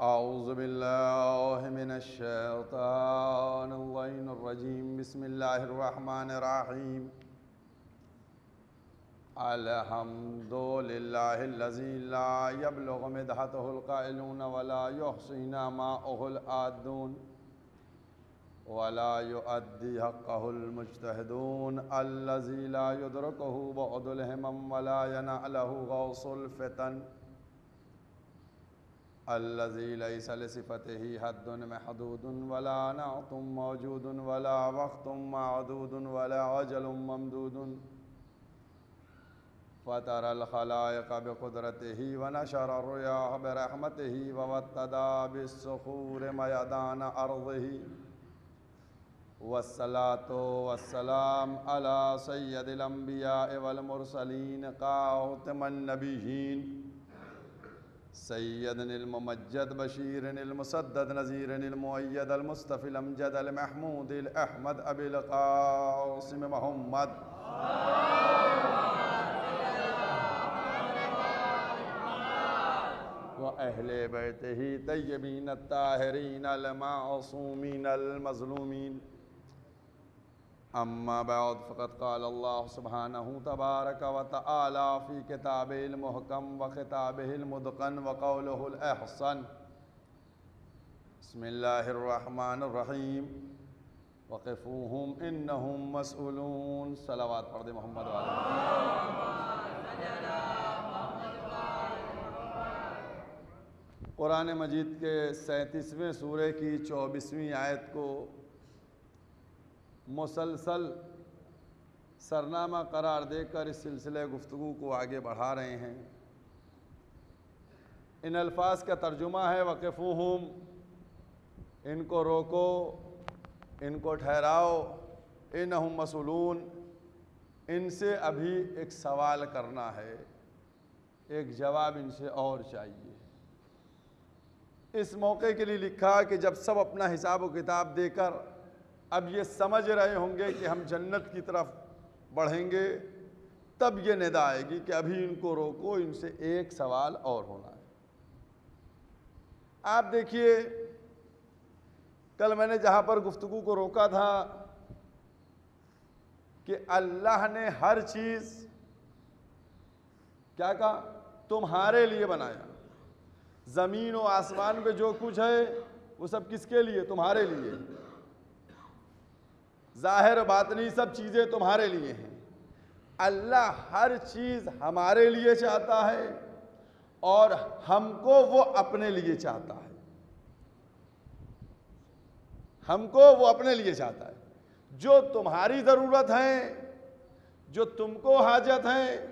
أعوذ بالله من الشيطان اللعين الرجيم. بسم الله الرحمن الرحيم. الحمد لله الذي لا يبلغ مدحته القائلون ولا يحصينا ماءه الآدون ولا يؤدي حقه المجتهدون. الذي لا يدركه بعد الهمم ولا ينعله غوص الفتن. الذي ليس لصفته حد محدود ولا نعط موجود ولا وقت معدود ولا عجل ممدود. فترى الخلائق بقدرته ونشر الرياح برحمته ووتدى بالصخور ميدان أرضه. والصلاة والسلام على سيد الأنبياء والمرسلين قاطم النبيين. سيد الممجد بشير المسدد نذير المؤيد المصطفى الأمجد المحمود الأحمد أبي القاسم محمد. وأهل بيته طيبين الطاهرين المعصومين المظلومين. أما بعد، فقد قال الله سبحانه تبارك وتعالى في كتابه المحكم وخطابه المدقن وقوله الأحسن بسم الله الرحمن الرحيم وقفوهم إنهم مسؤولون صلوات فرد محمد وعلى قرآن مجید کے سینتیسویں سورہ کی چوبیسویں آیت کو مسلسل سرنامہ قرار دے کر اس سلسلے گفتگو کو آگے بڑھا رہے ہیں۔ ان الفاظ کا ترجمہ ہے، وقفوہم، ان کو روکو، ان کو ٹھہراؤ، انہم مسئولون، ان سے ابھی ایک سوال کرنا ہے، ایک جواب ان سے اور چاہیے۔ اس موقع کے لیے لکھا کہ جب سب اپنا حساب و کتاب دے کر اب یہ سمجھ رہے ہوں گے کہ ہم جنت کی طرف بڑھیں گے، تب یہ ندا آئے گی کہ ابھی ان کو روکو، ان سے ایک سوال اور ہونا ہے۔ آپ دیکھیے، کل میں نے جہاں پر گفتگو کو روکا تھا کہ اللہ نے ہر چیز، کیا کہا؟ تمہارے لیے بنایا۔ زمین و آسمان پہ جو کچھ ہے، وہ سب کس کے لیے؟ تمہارے لیے۔ ظاہر باطنی سب چیزیں تمہارے لیے ہیں۔ اللہ ہر چیز ہمارے لیے چاہتا ہے اور ہم کو وہ اپنے لیے چاہتا ہے۔ ہم کو وہ اپنے لیے چاہتا ہے۔ جو تمہاری ضرورت ہے جو تم کو حاجت ہے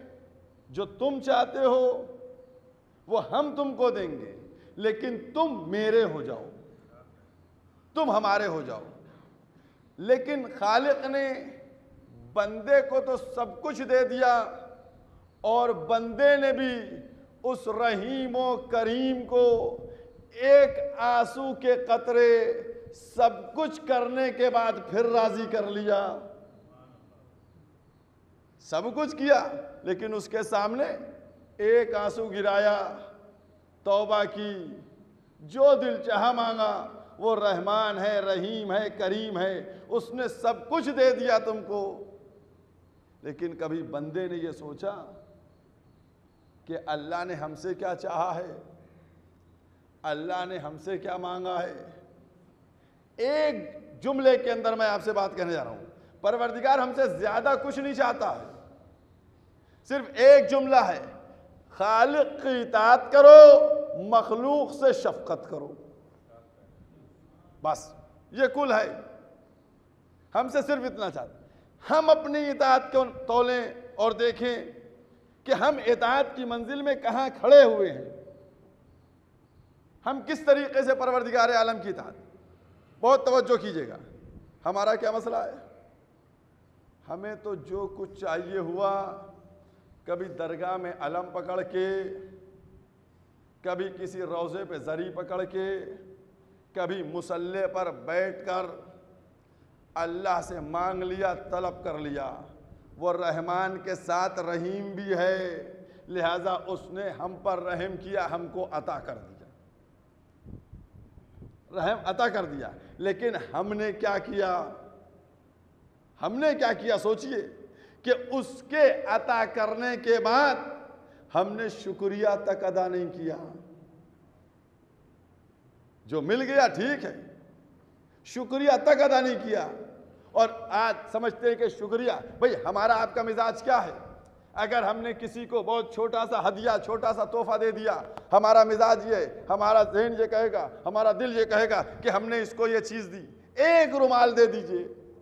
جو تم چاہتے ہو، وہ ہم تم کو دیں گے۔ لیکن تم میرے ہو جاؤ۔ تم ہمارے ہو جاؤ۔ لیکن خالق نے بندے کو تو سب کچھ دے دیا اور بندے نے بھی اس رحیم و کریم کو ایک آنسو کے قطرے سب کچھ کرنے کے بعد پھر راضی کر لیا۔ سب کچھ کیا، لیکن اس کے سامنے ایک آنسو گرایا، توبہ کی، جو دل چاہا مانگا۔ وہ رحمان ہے، رحیم ہے، کریم ہے، اس نے سب کچھ دے دیا تم کو۔ لیکن کبھی بندے نے یہ سوچا کہ اللہ نے ہم سے کیا چاہا ہے؟ اللہ نے ہم سے کیا مانگا ہے؟ ایک جملے کے اندر میں آپ سے بات کہنے جا رہا ہوں۔ پروردگار ہم سے زیادہ کچھ نہیں چاہتا ہے۔ صرف ایک جملہ ہے، خالق کی اطاعت کرو، مخلوق سے شفقت کرو۔ بس، یہ کل ہے۔ ہم سے صرف اتنا چاہتے ہم اپنی اطاعت کو تولیں اور دیکھیں کہ ہم اطاعت کی منزل میں کہاں کھڑے ہوئے ہیں۔ ہم کس طریقے سے پروردگار عالم کی اطاعت۔ بہت توجہ کیجیے گا۔ ہمارا کیا مسئلہ ہے؟ ہمیں تو جو کچھ چاہیے ہوا، کبھی درگاہ میں علم پکڑ کے، کبھی کسی روزے پہ زری پکڑ کے کبھی مسلح پر بیٹھ کر اللہ سے مانگ لیا، طلب کر لیا۔ وہ رحمان کے ساتھ رحیم بھی ہے، لہٰذا اس نے ہم پر رحم کیا، ہم کو عطا کر دیا۔ رحم عطا کر دیا۔ لیکن ہم نے کیا کیا؟ ہم نے کیا کیا؟ سوچئے کہ اس کے عطا کرنے کے بعد ہم نے شکریہ تک ادا نہیں کیا۔ جو مل گیا ٹھیک ہے۔ شکریہ تک ادا نہیں کیا۔ اور آج سمجھتے ہیں کہ شکریہ بھئی ہمارا آپ کا مزاج کیا ہے؟ اگر ہم نے کسی کو بہت چھوٹا سا ہدیہ، چھوٹا سا تحفہ دے دیا، ہمارا مزاج یہ، ہمارا ذہن یہ کہے گا، ہمارا دل یہ کہے گا کہ ہم نے اس کو یہ چیز دی۔ ایک رومال دے دیجیے۔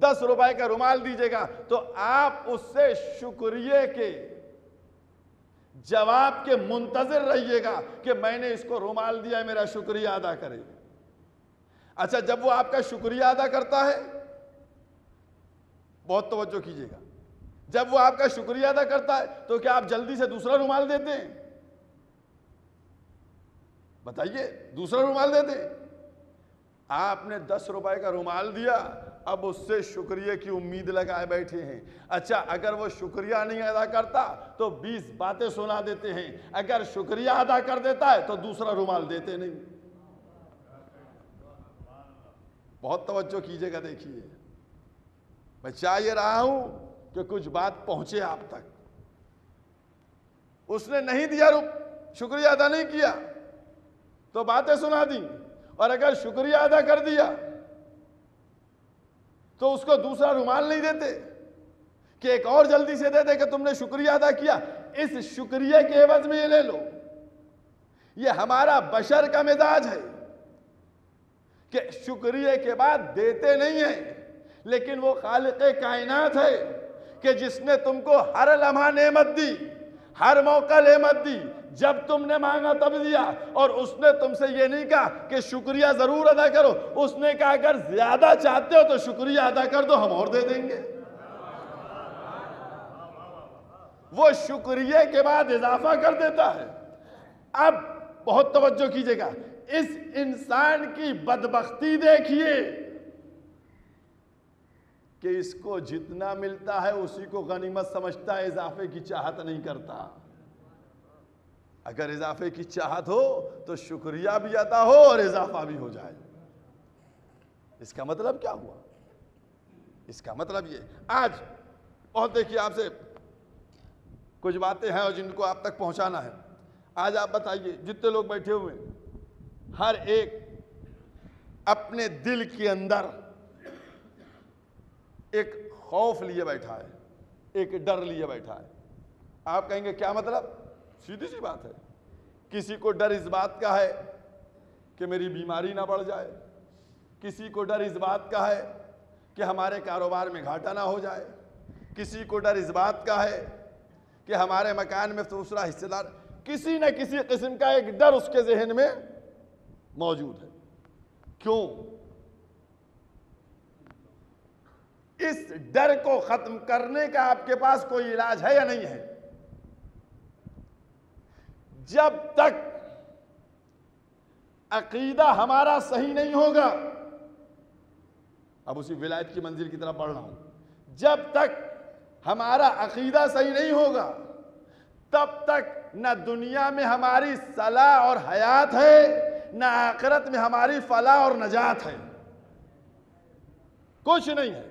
دس روپے کا رومال دیجیے گا۔ تو آپ اس سے شکریہ کے جواب کے منتظر رہیے گا کہ میں نے اس کو رومال دیا ہے، میرا شکریہ ادا کرے اچھا جب وہ آپ کا شکریہ ادا کرتا ہے، بہت توجہ کیجیے گا۔ جب وہ آپ کا شکریہ ادا کرتا ہے، تو کیا آپ جلدی سے دوسرا رومال دیتے ہیں؟ بتائیے، دوسرا رومال دیتے ہیں؟ آپ نے دس روپے کا رومال دیا اب اس سے شکریہ کی امید لگائے بیٹھے ہیں۔ اچھا اگر وہ شکریہ نہیں ادا کرتا تو بیس باتیں سنا دیتے ہیں۔ اگر شکریہ ادا کر دیتا ہے تو دوسرا رومال دیتے نہیں۔ بہت توجہ کیجیے گا، دیکھیے۔ میں چاہیے رہا ہوں کہ کچھ بات پہنچے آپ تک۔ اس نے نہیں دیا شکریہ ادا نہیں کیا۔ تو باتیں سنا دی اور اگر شکریہ ادا کر دیا تو اس کو دوسرا رومال نہیں دیتے، کہ ایک اور جلدی سے دے دے کہ تم نے شکریہ ادا کیا۔ اس شکریہ کے عوض میں یہ لے لو۔ یہ ہمارا بشر کا مزاج ہے کہ شکریہ کے بعد دیتے نہیں ہیں، لیکن وہ خالق کائنات ہے کہ جس نے تم کو ہر لمحہ نعمت دی، ہر موقع نعمت دی جب تم نے مانگا تب دیا اور اس نے تم سے یہ نہیں کہا کہ شکریہ ضرور ادا کرو اس نے کہا اگر زیادہ چاہتے ہو تو شکریہ ادا کر دو، ہم اور دے دیں گے۔ وہ شکریہ کے بعد اضافہ کر دیتا ہے۔ اب بہت توجہ کیجیے گا۔ اس انسان کی بدبختی دیکھیے کہ اس کو جتنا ملتا ہے اسی کو غنیمت سمجھتا ہے، اضافے کی چاہت نہیں کرتا۔ اگر اضافے کی چاہت ہو تو شکریہ بھی ادا ہو اور اضافہ بھی ہو جائے۔ اس کا مطلب کیا ہوا؟ اس کا مطلب یہ، آج بہت دیکھیے آپ سے کچھ باتیں ہیں اور جن کو آپ تک پہنچانا ہے۔ آج آپ بتائیے، جتنے لوگ بیٹھے ہوئے ہر ایک اپنے دل کے اندر ایک خوف لیے بیٹھا ہے، ایک ڈر لیے بیٹھا ہے۔ آپ کہیں گے، کیا مطلب؟ سیدھی سی بات ہے۔ کسی کو ڈر اس بات کا ہے کہ میری بیماری نہ بڑھ جائے۔ کسی کو ڈر اس بات کا ہے کہ ہمارے کاروبار میں گھاٹا نہ ہو جائے۔ کسی کو ڈر اس بات کا ہے کہ ہمارے مکان میں دوسرا حصہ دار، کسی نہ کسی قسم کا ایک ڈر اس کے ذہن میں موجود ہے۔ کیوں؟ اس ڈر کو ختم کرنے کا آپ کے پاس کوئی علاج ہے یا نہیں ہے؟ جب تک عقیدہ ہمارا صحیح نہیں ہوگا، اب اسی ولایت کی منزل کی طرف بڑھ رہا ہوں، جب تک ہمارا عقیدہ صحیح نہیں ہوگا، تب تک نہ دنیا میں ہماری صلاح اور حیات ہے، نہ آخرت میں ہماری فلاح اور نجات ہے۔ کچھ نہیں ہے۔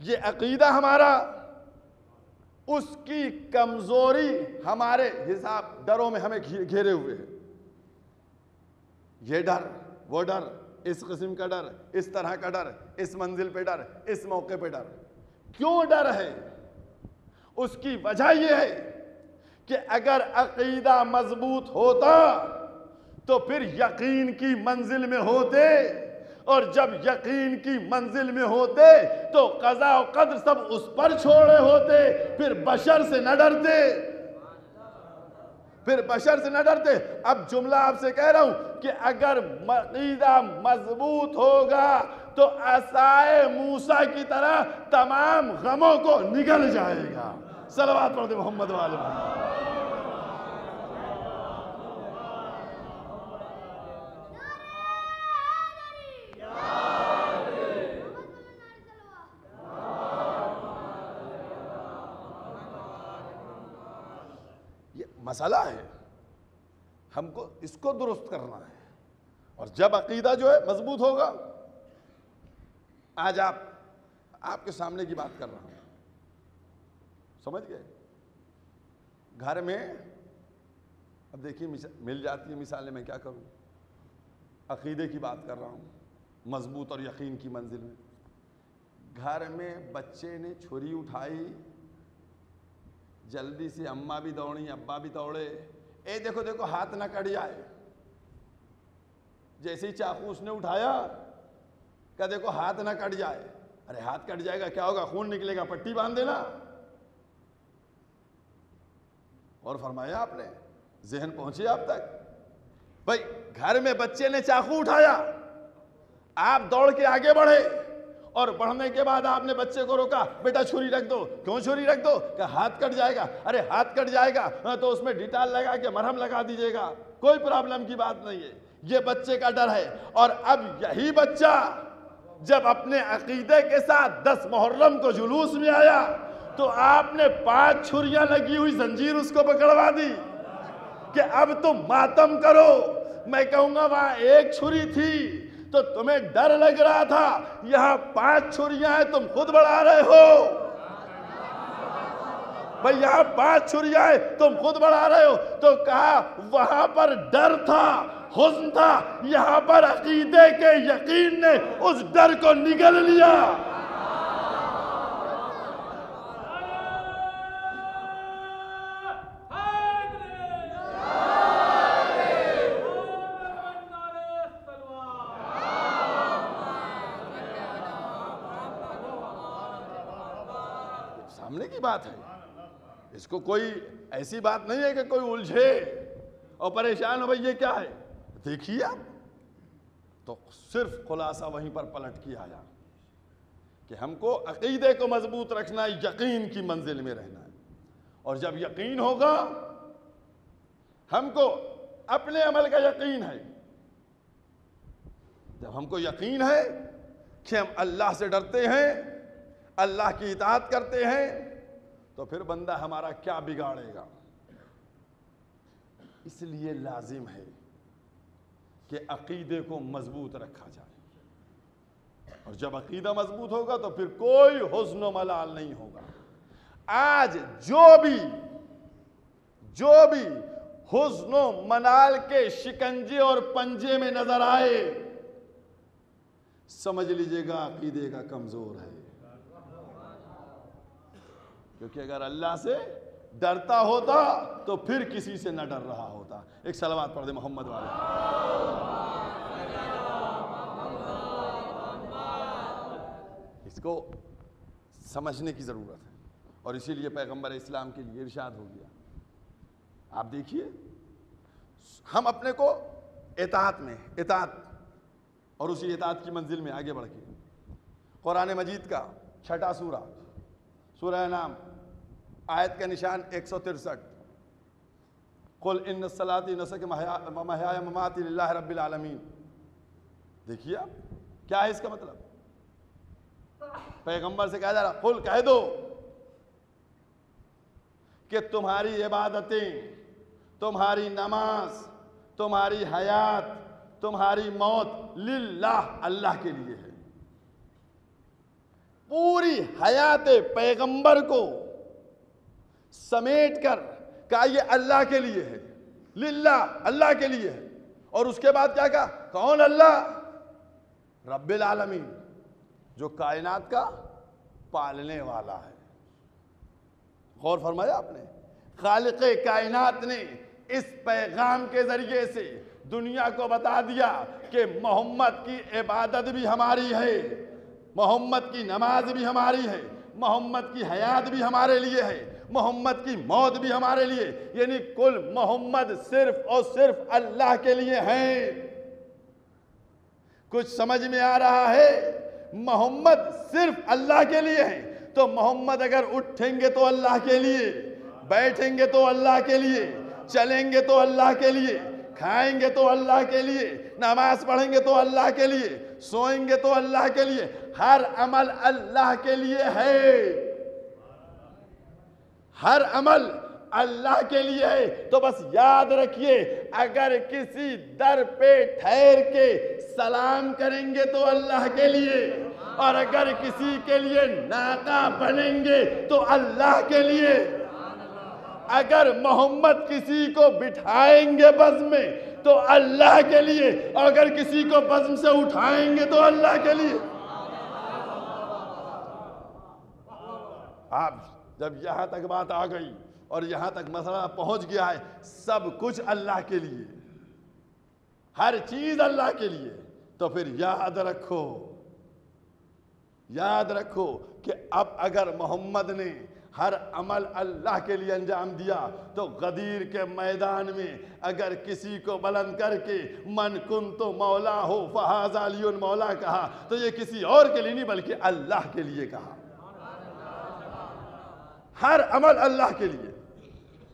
یہ عقیدہ ہمارا اس کی کمزوری ہمارے حساب ڈروں میں ہمیں گھیرے ہوئے ہیں۔ یہ ڈر، وہ ڈر، اس قسم کا ڈر، اس طرح کا ڈر، اس منزل پہ ڈر، اس موقع پہ ڈر۔ کیوں ڈر ہے؟ اس کی وجہ یہ ہے کہ اگر عقیدہ مضبوط ہوتا تو پھر یقین کی منزل میں ہوتے اور جب یقین کی منزل میں ہوتے تو قضاء و قدر سب اس پر چھوڑے ہوتے، پھر بشر سے نہ ڈرتے۔ پھر بشر سے نہ ڈرتے۔ اب جملہ آپ سے کہہ رہا ہوں کہ اگر مقیدہ مضبوط ہوگا تو عصائے موسیٰ کی طرح تمام غموں کو نگل جائے گا۔ صلوات پڑھتے محمد والے محمد۔ مسئلہ ہے۔ ہم کو اس کو درست کرنا ہے۔ اور جب عقیدہ جو ہے مضبوط ہوگا، آج آپ آپ کے سامنے کی بات کر رہا ہوں۔ سمجھ گئے؟ گھر میں، اب دیکھیے مل جاتی ہے مثالیں میں کیا کروں؟ عقیدے کی بات کر رہا ہوں، مضبوط اور یقین کی منزل میں۔ گھر میں بچے نے چھری اٹھائی۔ جلدی سے اماں بھی دوڑی ابا بھی دوڑے۔ اے دیکھو دیکھو، ہاتھ نہ کٹ جائے۔ جیسے ہی چاقو اس نے اٹھایا، کہ دیکھو، ہاتھ نہ کٹ جائے۔ ارے، ہاتھ کٹ جائے گا، کیا ہوگا؟ خون نکلے گا، پٹی باندھ دینا۔ اور فرمایا آپ نے، ذہن پہنچے آپ تک۔ بھائی، گھر میں بچے نے چاقو اٹھایا۔ آپ دوڑ کے آگے بڑھے۔ اور بڑھنے کے بعد آپ نے بچے کو روکا، بیٹا چھری رکھ دو. کیوں چھری رکھ دو؟ کہ ہاتھ کٹ جائے گا. ارے ہاتھ کٹ جائے گا؟ ہاں، تو اس میں ڈیٹال لگا کے مرہم لگا دیجیے گا. کوئی پرابلم کی بات نہیں ہے۔ یہ بچے کا ڈر ہے۔ اور اب یہی بچہ جب اپنے عقیدے کے ساتھ دس محرم کو جلوس میں آیا، تو آپ نے پانچ چھریاں لگی ہوئی زنجیر اس کو پکڑوا دی کہ اب تم ماتم کرو۔ میں کہوں گا، وہاں ایک چھری تھی۔ تو تمہیں ڈر لگ رہا تھا، یہاں پانچ چھریاں ہیں، تم خود بڑھا رہے ہو۔ بھئی یہاں پانچ چھریاں ہیں، تم خود بڑھا رہے ہو۔ تو کہا، وہاں پر ڈر تھا، حزن تھا، یہاں پر عقیدے کے یقین نے اس ڈر کو نگل لیا۔ بات ہے۔ اس کو کوئی ایسی بات نہیں ہے کہ کوئی الجھے اور پریشان ہو بھائی، یہ کیا ہے؟ دیکھیے آپ۔ تو صرف خلاصہ وہیں پر پلٹ کیا آیا کہ ہم کو عقیدے کو مضبوط رکھنا ہے، یقین کی منزل میں رہنا ہے۔ اور جب یقین ہوگا، ہم کو اپنے عمل کا یقین ہے۔ جب ہم کو یقین ہے کہ ہم اللہ سے ڈرتے ہیں، اللہ کی اطاعت کرتے ہیں تو پھر بندہ ہمارا کیا بگاڑے گا؟ اس لیے لازم ہے کہ عقیدے کو مضبوط رکھا جائے۔ اور جب عقیدہ مضبوط ہوگا تو پھر کوئی حزن و ملال نہیں ہوگا۔ آج جو بھی جو بھی حزن و ملال کے شکنجے اور پنجے میں نظر آئے، سمجھ لیجیے گا عقیدے کا کمزور ہے۔ کیونکہ اگر اللہ سے ڈرتا ہوتا تو پھر کسی سے نہ ڈر رہا ہوتا۔ ایک سلوات پڑھ دے محمد والے۔ اس کو سمجھنے کی ضرورت ہے۔ اور اسی لیے پیغمبر اسلام کے لیے ارشاد ہو گیا۔ آپ دیکھیے، ہم اپنے کو اطاعت میں اطاعت۔ اور اسی اطاعت کی منزل میں آگے بڑھ کے۔ قرآن مجید کا چھٹا سورہ سورہ نام آیت کا نشان ایک سو ترسٹھ۔ قل ان الصلاتی نسک محیا مماتی للہ رب العالمین دیکھیے آپ، کیا ہے اس کا مطلب؟ پیغمبر سے کہا جا رہا، قل کہہ دو کہ تمہاری عبادتیں، تمہاری نماز، تمہاری حیات، تمہاری موت للہ، اللہ کے لیے ہے۔ پوری حیات پیغمبر کو سمیٹ کر کہا یہ اللہ کے لیے ہے۔ للہ، اللہ کے لیے ہے۔ اور اس کے بعد کیا کہا؟ کون اللہ؟ رب العالمین۔ جو کائنات کا پالنے والا ہے۔ غور فرمایا آپ نے۔ خالق کائنات نے اس پیغام کے ذریعے سے دنیا کو بتا دیا کہ محمد کی عبادت بھی ہماری ہے۔ محمد کی نماز بھی ہماری ہے۔ محمد کی حیات بھی ہمارے لیے ہے۔ محمد کی موت بھی ہمارے لیے یعنی کل محمد صرف اور صرف اللہ کے لیے ہیں۔ کچھ سمجھ میں آ رہا ہے، محمد صرف اللہ کے لیے ہیں۔ تو محمد اگر اٹھیں گے تو اللہ کے لیے، بیٹھیں گے تو اللہ کے لیے، چلیں گے تو اللہ کے لیے، کھائیں گے تو اللہ کے لیے، نماز پڑھیں گے تو اللہ کے لیے، سوئیں گے تو اللہ کے لیے، ہر عمل اللہ کے لیے ہے۔ ہر عمل اللہ کے لیے ہے۔ تو بس یاد رکھیے، اگر کسی در پہ ٹھہر کے سلام کریں گے تو اللہ کے لیے، اور اگر کسی کے لیے ناکا بنیں گے تو اللہ کے لیے۔ اگر محمد کسی کو بٹھائیں گے بزم میں تو اللہ کے لیے، اور اگر کسی کو بزم سے اٹھائیں گے تو اللہ کے لیے۔ آپ جب یہاں تک بات آ گئی اور یہاں تک مسئلہ پہنچ گیا ہے، سب کچھ اللہ کے لیے۔ ہر چیز اللہ کے لیے۔ تو پھر یاد رکھو یاد رکھو کہ اب اگر محمد نے ہر عمل اللہ کے لیے انجام دیا، تو غدیر کے میدان میں اگر کسی کو بلند کر کے من کن تو مولا ہو فہاز علی مولا کہا، تو یہ کسی اور کے لیے نہیں، بلکہ اللہ کے لیے کہا۔ ہر عمل اللہ کے لیے۔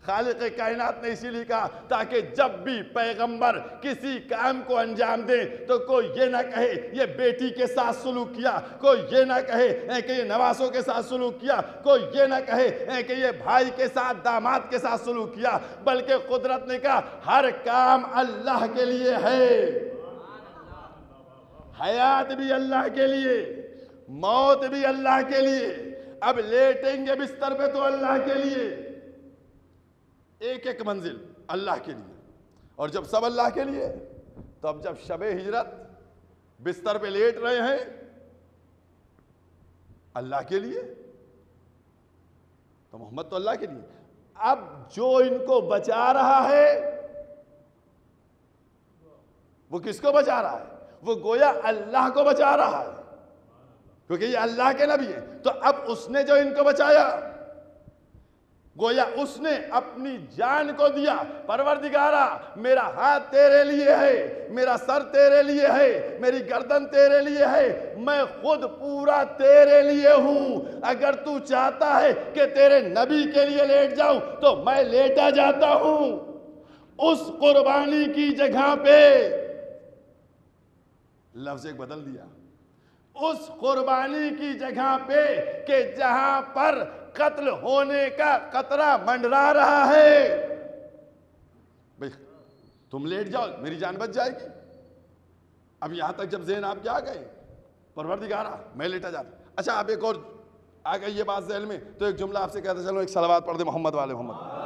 خالق کائنات نے اسی لیے کہا تاکہ جب بھی پیغمبر کسی کام کو انجام دے تو کوئی یہ نہ کہے یہ بیٹی کے ساتھ سلوک کیا، کوئی یہ نہ کہے کہ یہ نواسوں کے ساتھ سلوک کیا، کوئی یہ نہ کہے کہ یہ بھائی کے ساتھ، داماد کے ساتھ سلوک کیا۔ بلکہ قدرت نے کہا ہر کام اللہ کے لیے ہے۔ حیات بھی اللہ کے لیے، موت بھی اللہ کے لیے۔ اب لیٹیں گے بستر پہ تو اللہ کے لیے۔ ایک ایک منزل اللہ کے لیے۔ اور جب سب اللہ کے لیے تو اب جب شب ہجرت بستر پہ لیٹ رہے ہیں، اللہ کے لیے۔ تو محمد تو اللہ کے لیے۔ اب جو ان کو بچا رہا ہے، وہ کس کو بچا رہا ہے؟ وہ گویا اللہ کو بچا رہا ہے۔ کیونکہ یہ اللہ کے نبی ہیں۔ تو اب اس نے جو ان کو بچایا، گویا اس نے اپنی جان کو دیا پروردگارا میرا ہاتھ تیرے لیے ہے، میرا سر تیرے لیے ہے، میری گردن تیرے لیے ہے، میں خود پورا تیرے لیے ہوں۔ اگر تو چاہتا ہے کہ تیرے نبی کے لیے لیٹ جاؤں، تو میں لیٹا جاتا ہوں۔ اس قربانی کی جگہ پہ لفظ ایک بدل دیا۔ اس قربانی کی جگہ پہ کہ جہاں پر قتل ہونے کا قطرہ منڈرا رہا ہے۔ بھئی تم لیٹ جاؤ، میری جان بچ جائے گی۔ اب یہاں تک جب ذہن آپ کیا گئے پروردگارا میں لیٹا جاتا۔ اچھا آپ ایک اور، آ گئی یہ بات ذہن میں، تو ایک جملہ آپ سے کہتے چلو، ایک سلوات پڑھ دے، محمد والے، محمد۔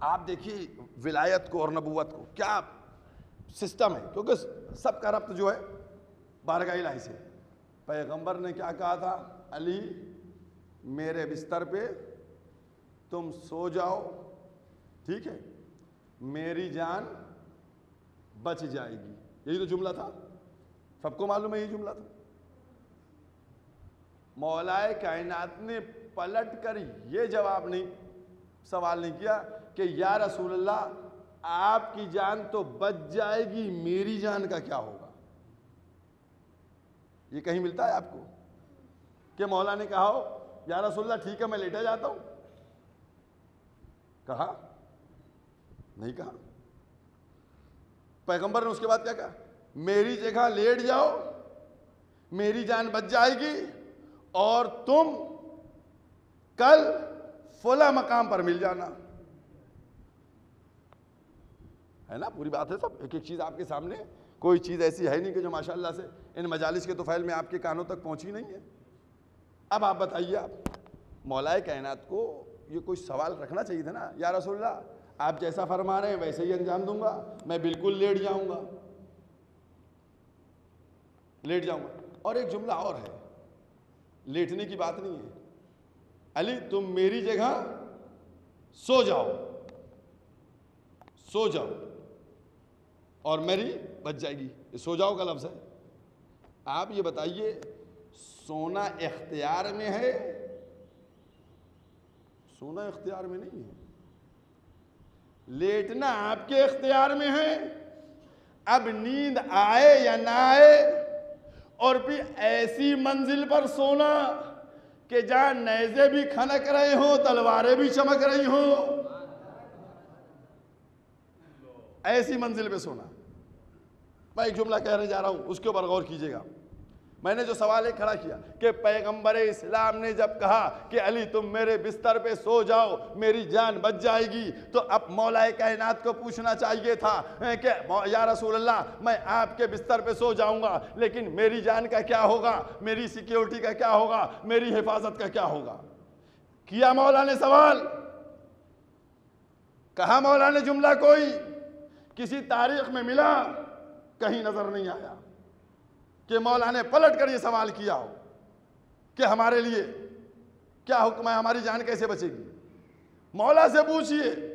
آپ دیکھیے ولایت کو اور نبوت کو، کیا سسٹم ہے؟ کیونکہ سب کا ربط جو ہے بارگاہ الہی سے۔ پیغمبر نے کیا کہا تھا؟ علی، میرے بستر پہ تم سو جاؤ۔ ٹھیک ہے؟ میری جان بچ جائے گی۔ یہی تو جملہ تھا۔ سب کو معلوم ہے یہ جملہ تھا۔ مولائے کائنات نے پلٹ کر یہ جواب نہیں، سوال نہیں کیا۔ کہ یا رسول اللہ، آپ کی جان تو بچ جائے گی، میری جان کا کیا ہوگا؟ یہ کہیں ملتا ہے آپ کو؟ کہ مولا نے کہا ہو، یا رسول اللہ، ٹھیک ہے، میں لیٹا جاتا ہوں۔ کہا؟ نہیں کہا۔ پیغمبر نے اس کے بعد کیا کہا؟ میری جگہ لیٹ جاؤ، میری جان بچ جائے گی اور تم کل فلا مقام پر مل جانا۔ ہے نا؟ پوری بات ہے سب، ایک ایک چیز آپ کے سامنے، کوئی چیز ایسی ہے نہیں کہ جو ماشاءاللہ سے ان مجالس کے توفیل میں آپ کے کانوں تک پہنچی نہیں ہے۔ اب آپ بتائیے آپ مولائے کائنات کو یہ کوئی سوال رکھنا چاہیے تھا نا؟ یا رسول اللہ، آپ جیسا فرما رہے ہیں ویسے ہی انجام دوں گا، میں بالکل لیٹ جاؤں گا۔ لیٹ جاؤں گا۔ اور ایک جملہ اور ہے، لیٹنے کی بات نہیں ہے۔ علی، تم میری جگہ سو جاؤ۔ سو جاؤ۔ اور میری بچ جائے گی۔ یہ سو جاؤ کا لفظ ہے۔ آپ یہ بتائیے، سونا اختیار میں ہے؟ سونا اختیار میں نہیں ہے۔ لیٹنا آپ کے اختیار میں ہے۔ اب نیند آئے یا نہ آئے؟ اور پھر ایسی منزل پر سونا کہ جہاں نیزے بھی کھنک رہے ہوں، تلواریں بھی چمک رہی ہوں۔ ایسی منزل پہ سونا۔ میں ایک جملہ کہنے جا رہا ہوں، اس کے اوپر غور کیجیے گا۔ میں نے جو سوال ایک کھڑا کیا، کہ پیغمبر اسلام نے جب کہا کہ علی تم میرے بستر پہ سو جاؤ، میری جان بچ جائے گی، تو اب مولا کائنات کو پوچھنا چاہیے تھا کہ یا رسول اللہ، میں آپ کے بستر پہ سو جاؤں گا، لیکن میری جان کا کیا ہوگا؟ میری سیکیورٹی کا کیا ہوگا؟ میری حفاظت کا کیا ہوگا؟ کیا مولا نے سوال؟ کہا مولا نے جملہ کوئی؟ کسی تاریخ میں ملا؟ کہیں نظر نہیں آیا کہ مولا نے پلٹ کر یہ سوال کیا ہو کہ ہمارے لیے کیا حکم ہے، ہماری جان کیسے بچے گی؟ مولا سے پوچھئے۔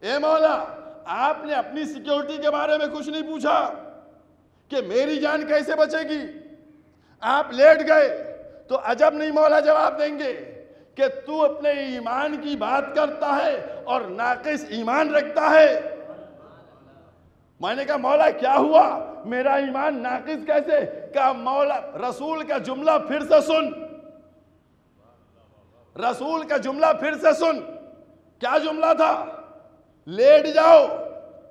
اے مولا، آپ نے اپنی سیکیورٹی کے بارے میں کچھ نہیں پوچھا کہ میری جان کیسے بچے گی؟ آپ لیٹ گئے تو عجب نہیں مولا جواب دیں گے کہ تو اپنے ایمان کی بات کرتا ہے اور ناقص ایمان رکھتا ہے۔ میں نے کہا، مولا، کیا ہوا؟ میرا ایمان ناقص کیسے؟ کہا، مولا، رسول کا جملہ پھر سے سن۔ رسول کا جملہ پھر سے سن۔ کیا جملہ تھا؟ لیٹ جاؤ،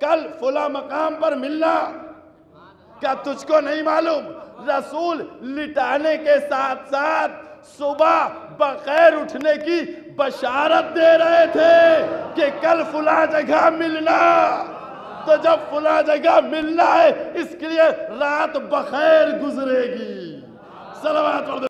کل فلا مقام پر ملنا۔ کیا تجھ کو نہیں معلوم؟ رسول لٹانے کے ساتھ ساتھ صبح بخیر اٹھنے کی بشارت دے رہے تھے کہ کل فلا جگہ ملنا۔ تو جب فلا جگہ ملنا ہے، اس کے لیے رات بخیر گزرے گی۔ سلوات پڑھ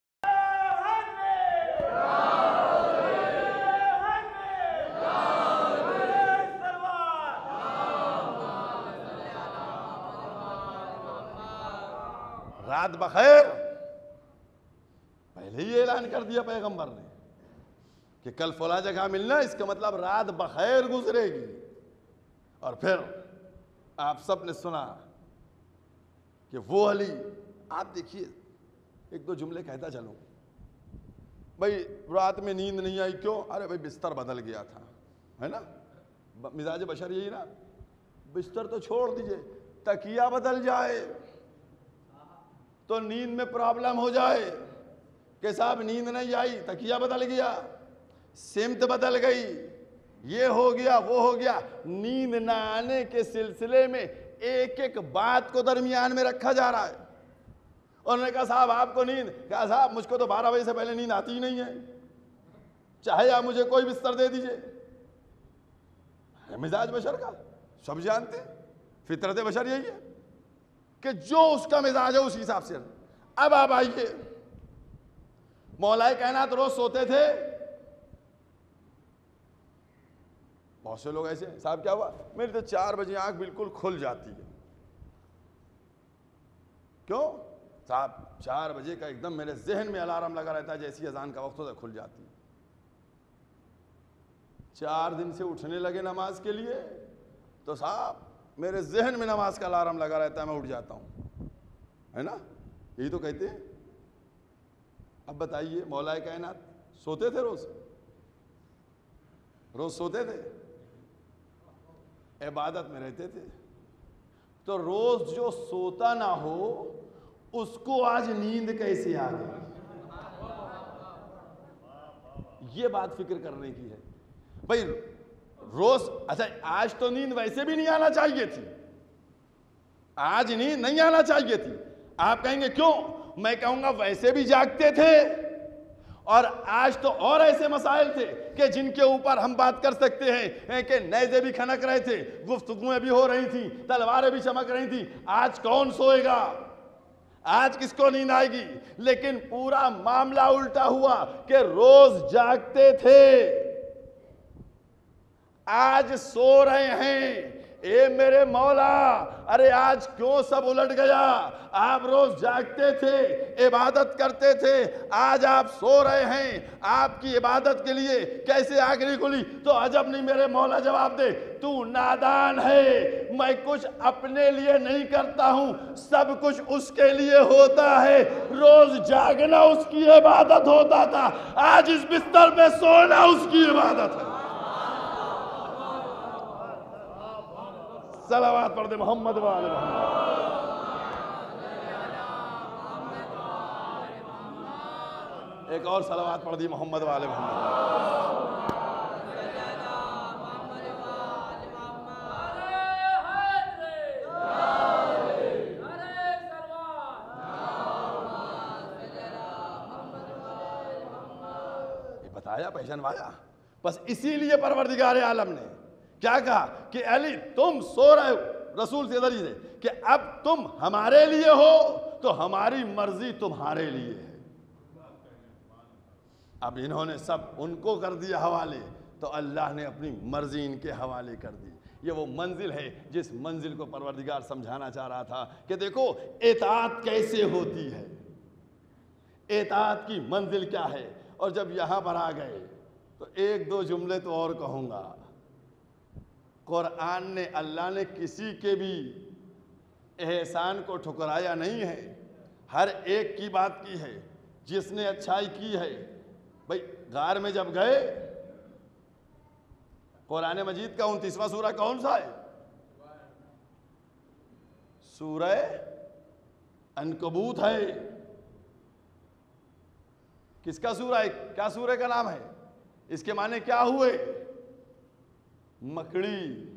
رات بخیر۔ پہلے ہی اعلان کر دیا پیغمبر نے کہ کل فلا جگہ ملنا اس کا مطلب رات بخیر گزرے گی۔ اور پھر آپ سب نے سنا کہ وہ علی، آپ دیکھیے، ایک دو جملے کہتا چلوں۔ بھائی، رات میں نیند نہیں آئی کیوں؟ ارے بھائی، بستر بدل گیا تھا، ہے نا؟ مزاج بشر یہی نا۔ بستر تو چھوڑ دیجیے، تکیہ بدل جائے۔ تو نیند میں پرابلم ہو جائے۔ کہ صاحب، نیند نہیں آئی، تکیہ بدل گیا۔ سمت بدل گئی۔ یہ ہو گیا، وہ ہو گیا۔ نیند نہ آنے کے سلسلے میں ایک ایک بات کو درمیان میں رکھا جا رہا ہے۔ انہوں نے کہا، صاحب، آپ کو نیند، کہا، صاحب، مجھ کو تو بارہ بجے سے پہلے نیند آتی ہی نہیں ہے۔ چاہے آپ مجھے کوئی بستر دے دیجیے۔ مزاج بشر کا، سب جانتے فطرت بشر یہی ہے کہ جو اس کا مزاج ہے، اسی حساب سے۔ اب آپ آئیے۔ مولا کائنات روز سوتے تھے۔ بہت سے لوگ ایسے صاحب، کیا ہوا؟ میری تو چار بجے آنکھ بالکل کھل جاتی ہے۔ کیوں؟ صاحب، چار بجے کا ایک دم میرے ذہن میں الارم لگا رہتا ہے، جیسی اذان کا وقت ہوتا ہے، کھل جاتی ہے۔ چار دن سے اٹھنے لگے نماز کے لیے۔ تو صاحب، میرے ذہن میں نماز کا الارم لگا رہتا ہے، میں اٹھ جاتا ہوں۔ ہے نا؟ یہی تو کہتے ہیں۔ اب بتائیے، مولا کائنات سوتے تھے روز؟ روز سوتے تھے؟ عبادت میں رہتے تھے۔ تو روز جو سوتا نہ ہو، اس کو آج نیند کیسے آ گئی؟ یہ بات فکر کرنے کی ہے۔ بھائی، روز اچھا آج تو نیند ویسے بھی نہیں آنا چاہیے تھی۔ آج نیند نہیں آنا چاہیے تھی۔ آپ کہیں گے، کیوں؟ میں کہوں گا، ویسے بھی جاگتے تھے۔ اور آج تو اور ایسے مسائل تھے کہ جن کے اوپر ہم بات کر سکتے ہیں کہ نیزے بھی کھنک رہے تھے، گفتگویں بھی ہو رہی تھیں، تلواریں بھی چمک رہی تھیں، آج کون سوئے گا؟ آج کس کو نیند آئے گی؟ لیکن پورا معاملہ الٹا ہوا کہ روز جاگتے تھے۔ آج سو رہے ہیں۔ اے میرے مولا، ارے آج کیوں سب الٹ گیا؟ آپ روز جاگتے تھے، عبادت کرتے تھے، آج آپ سو رہے ہیں، آپ کی عبادت کے لیے کیسے آخری کھلی؟ تو عجب نہیں میرے مولا جواب دے، تو نادان ہے، میں کچھ اپنے لیے نہیں کرتا ہوں، سب کچھ اس کے لیے ہوتا ہے۔ روز جاگنا اس کی عبادت ہوتا تھا، آج اس بستر پہ سونا اس کی عبادت ہے۔ سلوات پڑھ دے محمد وآل محمد۔ ایک اور سلوات پڑھ دی محمد وآل محمد۔ بتایا، پہچانوایا؟ بس اسی لیے پروردگار عالم نے۔ کیا کہا کہ علی، تم سو رہے ہو۔ رسول سے ذریعے سے کہ اب تم ہمارے لیے ہو، تو ہماری مرضی تمہارے لیے ہے۔ اب انہوں نے سب ان کو کر دیا حوالے، تو اللہ نے اپنی مرضی ان کے حوالے کر دی۔ یہ وہ منزل ہے جس منزل کو پروردگار سمجھانا چاہ رہا تھا کہ دیکھو، اطاعت کیسے ہوتی ہے؟ اطاعت کی منزل کیا ہے؟ اور جب یہاں پر آ گئے، تو ایک دو جملے تو اور کہوں گا۔ قرآن نے اللہ نے کسی کے بھی احسان کو ٹھکرایا نہیں ہے۔ ہر ایک کی بات کی ہے۔ جس نے اچھائی کی ہے۔ بھائی غار میں جب گئے، قرآن مجید کا انتیسواں سورہ کون سا ہے؟ سورہ انکبوت ہے۔ کس کا سورہ ہے؟ کیا سورہ کا نام ہے؟ اس کے معنی کیا ہوئے؟ مکڑی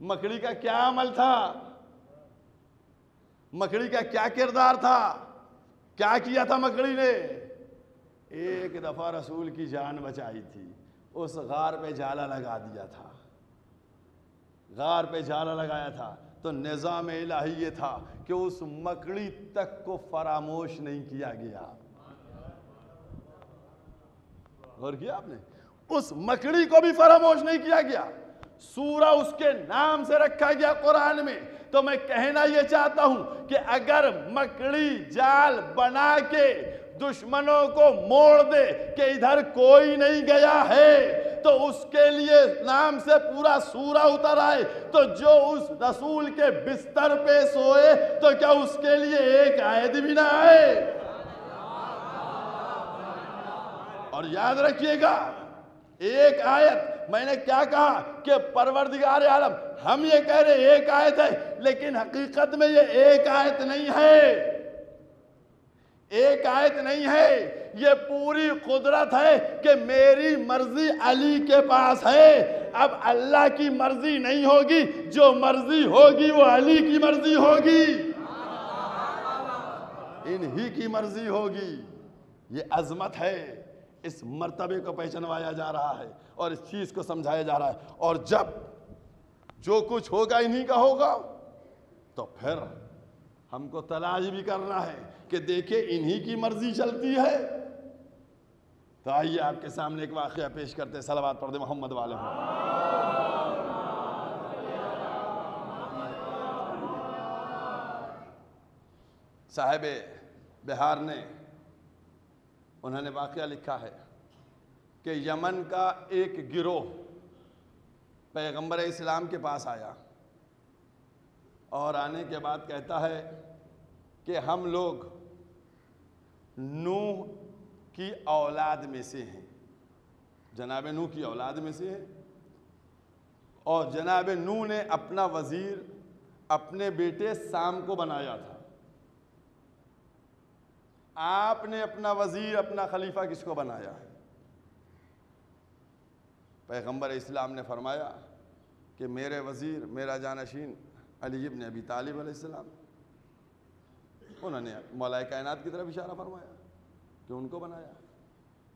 مکڑی کا کیا عمل تھا؟ مکڑی کا کیا کردار تھا؟ کیا کیا تھا مکڑی نے؟ ایک دفعہ رسول کی جان بچائی تھی۔ اس غار پہ جالا لگا دیا تھا۔ غار پہ جالا لگایا تھا۔ تو نظام الہی یہ تھا کہ اس مکڑی تک کو فراموش نہیں کیا گیا۔ غور کیا آپ نے؟ اس مکڑی کو بھی فراموش نہیں کیا گیا۔ سورہ اس کے نام سے رکھا گیا قرآن میں۔ تو میں کہنا یہ چاہتا ہوں کہ اگر مکڑی، جال بنا کے دشمنوں کو موڑ دے کہ ادھر کوئی نہیں گیا ہے، تو اس کے لیے نام سے پورا سورہ اتر آئے۔ تو جو اس رسول کے بستر پہ سوئے، تو کیا اس کے لیے ایک آیت بھی نہ آئے؟ اور یاد رکھیے گا، ایک آیت میں نے کیا کہا کہ پروردگار عالم، ہم یہ کہہ رہے ایک آیت ہے، لیکن حقیقت میں یہ ایک آیت نہیں ہے۔ ایک آیت نہیں ہے، یہ پوری قدرت ہے کہ میری مرضی علی کے پاس ہے۔ اب اللہ کی مرضی نہیں ہوگی، جو مرضی ہوگی، وہ علی کی مرضی ہوگی۔ انہی کی مرضی ہوگی۔ یہ عظمت ہے۔ اس مرتبے کو پہچنوایا جا رہا ہے اور اس چیز کو سمجھایا جا رہا ہے۔ اور جب جو کچھ ہوگا انہی کا ہوگا، تو پھر ہم کو تلاش بھی کرنا ہے کہ دیکھیں انہی کی مرضی چلتی ہے۔ تو آئیے آپ کے سامنے ایک واقعہ پیش کرتے سلوات پڑھ دے محمد والے ہوں۔ صاحب بہار نے انہوں نے واقعہ لکھا ہے کہ یمن کا ایک گروہ پیغمبر اسلام کے پاس آیا اور آنے کے بعد کہتا ہے کہ ہم لوگ نوح کی اولاد میں سے ہیں۔ جناب نوح کی اولاد میں سے ہیں۔ اور جناب نوح نے اپنا وزیر اپنے بیٹے سام کو بنایا تھا۔ آپ نے اپنا وزیر، اپنا خلیفہ کس کو بنایا؟ ہے پیغمبر اسلام نے فرمایا کہ میرے وزیر، میرا جانشین علی ابن ابی طالب علیہ السلام۔ انہوں نے مولا کائنات کی طرف اشارہ فرمایا کہ ان کو بنایا۔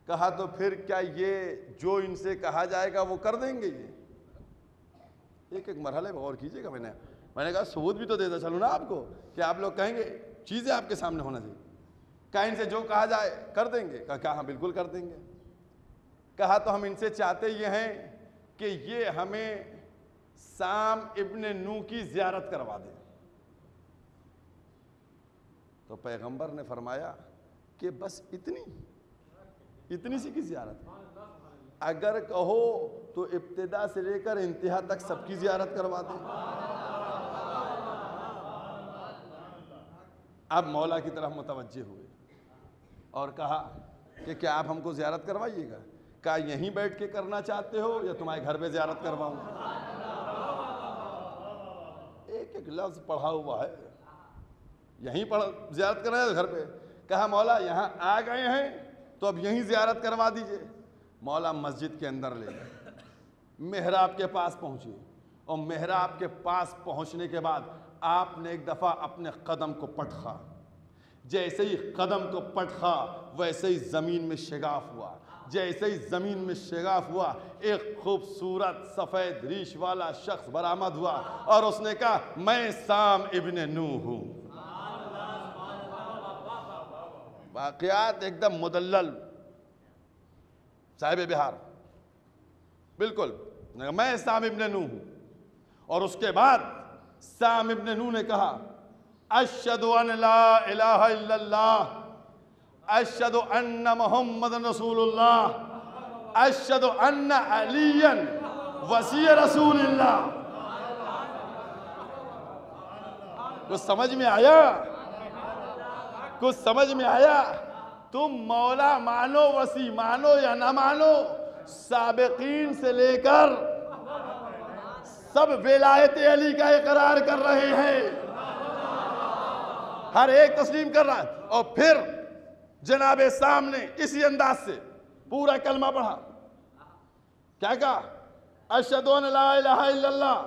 کہا تو پھر کیا یہ جو ان سے کہا جائے گا وہ کر دیں گے یہ؟ ایک ایک مرحلے میں غور کیجیے گا۔ میں نے میں نے کہا ثبوت بھی تو دیتا چلوں نا آپ کو کہ آپ لوگ کہیں گے، چیزیں آپ کے سامنے ہونا چاہیے۔ کہا ان سے جو کہا جائے کر دیں گے۔ کہا ہاں بالکل کر دیں گے۔ کہا تو ہم ان سے چاہتے یہ ہیں کہ یہ ہمیں سام ابن نو کی زیارت کروا دیں۔ تو پیغمبر نے فرمایا کہ بس اتنی اتنی سی کی زیارت۔ اگر کہو تو ابتدا سے لے کر انتہا تک سب کی زیارت کروا دیں۔ اب مولا کی طرف متوجہ ہوئے۔ اور کہا کہ کیا آپ ہم کو زیارت کروائیے گا؟ کہا، یہیں بیٹھ کے کرنا چاہتے ہو یا تمہارے گھر پہ زیارت کرواؤں؟ ایک ایک لفظ پڑھا ہوا ہے۔ یہیں پڑھ، زیارت کرنا ہے گھر پہ۔ کہا، مولا، یہاں آ گئے ہیں، تو اب یہیں زیارت کروا دیجیے۔ مولا، مسجد کے اندر لے گئے۔ محراب کے پاس پہنچے۔ اور محراب کے پاس پہنچنے کے بعد آپ نے ایک دفعہ اپنے قدم کو پٹخا جیسے ہی قدم کو پٹخا، ویسے ہی زمین میں شگاف ہوا۔ جیسے ہی زمین میں شگاف ہوا، ایک خوبصورت سفید ریش والا شخص برآمد ہوا اور اس نے کہا، میں سام ابن نو ہوں۔ واقعات ایک دم مدلل۔ صاحب بہار۔ بالکل۔ میں سام ابن نو ہوں۔ اور اس کے بعد سام ابن نو نے کہا اشہد ان لا الہ الا اللہ اشہد ان محمد رسول اللہ اشہد ان علی وسیع رسول اللہ کچھ سمجھ میں آیا؟ کچھ سمجھ میں آیا؟ تم مولا مانو، وسیع مانو یا نہ مانو، سابقین سے لے کر سب ولایت علی کا اقرار کر رہے ہیں۔ ہر ایک تسلیم کر رہا ہے۔ اور پھر جناب سامنے اسی انداز سے پورا کلمہ پڑھا۔ کیا کہا؟ اشہد ان لا الہ الا اللہ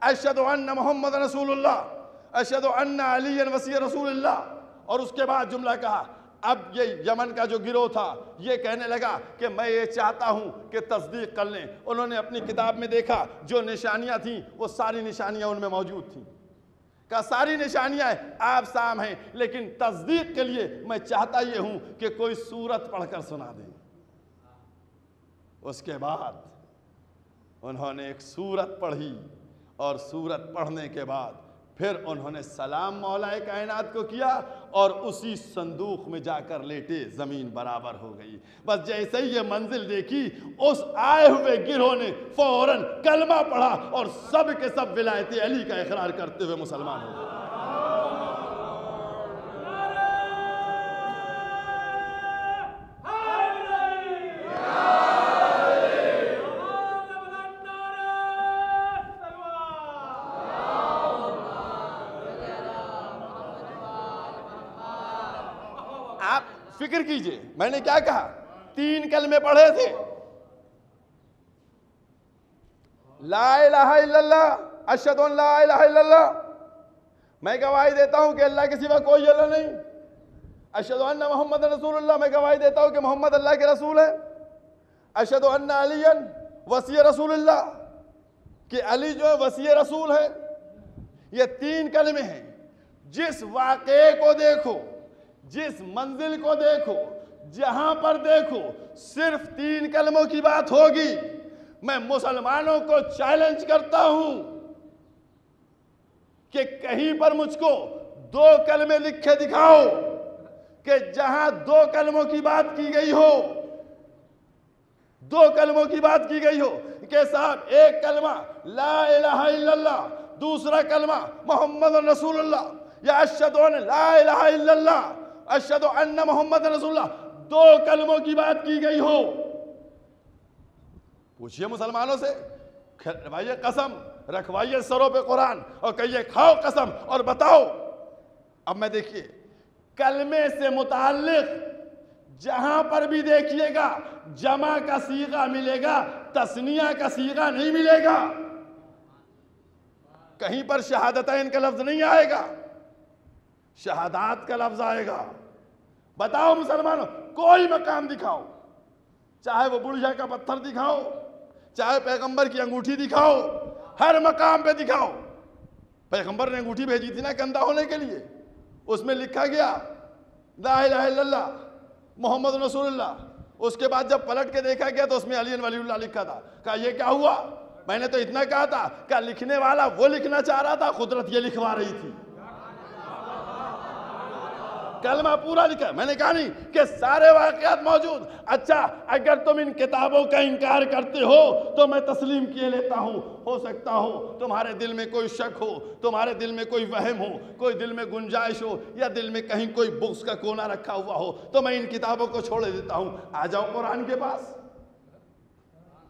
اشہد ان محمد رسول اللہ اشہد ان علی وسیع رسول اللہ۔ اور اس کے بعد جملہ کہا، اب یہ یمن کا جو گروہ تھا، یہ کہنے لگا کہ میں یہ چاہتا ہوں کہ تصدیق کر لیں۔ انہوں نے اپنی کتاب میں دیکھا، جو نشانیاں تھیں، وہ ساری نشانیاں ان میں موجود تھیں۔ کا ساری نشانیاں آپ سام ہیں، لیکن تصدیق کے لیے میں چاہتا یہ ہوں کہ کوئی صورت پڑھ کر سنا دیں۔ اس کے بعد انہوں نے ایک صورت پڑھی اور صورت پڑھنے کے بعد پھر انہوں نے سلام مولا کائنات کو کیا اور اسی صندوق میں جا کر لیٹے زمین برابر ہو گئی۔ بس جیسے ہی یہ منزل دیکھی، اس آئے ہوئے گروہ نے فوراً کلمہ پڑھا اور سب کے سب ولایت علی کا اقرار کرتے ہوئے مسلمان ہو گئے۔ فکر کیجیے۔ میں نے کیا کہا؟ تین کلمے پڑھے تھے۔ لا الہ الا اللہ، اشہد ان لا الہ الا اللہ۔ میں گواہی دیتا ہوں کہ اللہ کے سوا کوئی اللہ نہیں۔ اشہد ان محمد رسول اللہ، میں گواہی دیتا ہوں کہ محمد اللہ کے رسول ہے اشہد ان علی وسیع رسول اللہ۔ کہ علی جو ہے وسیع رسول ہے یہ تین کلمے ہیں۔ جس واقعے کو دیکھو۔ جس منزل کو دیکھو، جہاں پر دیکھو، صرف تین کلموں کی بات ہوگی۔ میں مسلمانوں کو چیلنج کرتا ہوں کہ کہیں پر مجھ کو دو کلمے لکھے دکھاؤ کہ جہاں دو کلموں کی بات کی گئی ہو۔ دو کلموں کی بات کی گئی ہو کہ صاحب، ایک کلمہ لا الہ الا اللہ، دوسرا کلمہ محمد رسول اللہ، یا اشہد لا الہ الا اللہ۔ اشہد ان محمد رسول اللہ۔ دو کلموں کی بات کی گئی ہو۔ پوچھئے مسلمانوں سے رکھوائیے قسم رکھوائیے سروں پہ قرآن اور کہیے کھاؤ قسم اور بتاؤ۔ اب میں دیکھیے کلمے سے متعلق جہاں پر بھی دیکھیے گا، جمع کا سیغہ ملے گا تسنیہ کا سیغہ نہیں ملے گا۔ کہیں پر شہادتین کا لفظ نہیں آئے گا۔ شہادات کا لفظ آئے گا۔ بتاؤ مسلمانوں، کوئی مقام دکھاؤ۔ چاہے وہ بڑھیا کا پتھر دکھاؤ، چاہے پیغمبر کی انگوٹھی دکھاؤ، ہر مقام پہ دکھاؤ۔ پیغمبر نے انگوٹھی بھیجی تھی نا کندہ ہونے کے لیے۔ اس میں لکھا گیا، لا الہ الا اللہ، محمد رسول اللہ۔ اس کے بعد جب پلٹ کے دیکھا گیا تو اس میں علی ولی اللہ لکھا تھا۔ کہا، یہ کیا ہوا؟ میں نے تو اتنا کہا تھا۔ کہ لکھنے والا وہ لکھنا چاہ رہا تھا، قدرت یہ لکھوا رہی تھی۔ کلمہ پورا لکھا ہے۔ میں نے کہا نہیں کہ سارے واقعات موجود۔ اچھا اگر تم ان کتابوں کا انکار کرتے ہو تو میں تسلیم کیے لیتا ہوں۔ ہو سکتا ہو، تمہارے دل میں کوئی شک ہو، تمہارے دل میں کوئی وہم ہو، کوئی دل میں گنجائش ہو، یا دل میں کہیں کوئی بغض کا کونا رکھا ہوا ہو، تو میں ان کتابوں کو چھوڑے دیتا ہوں۔ آ جاؤ قرآن کے پاس۔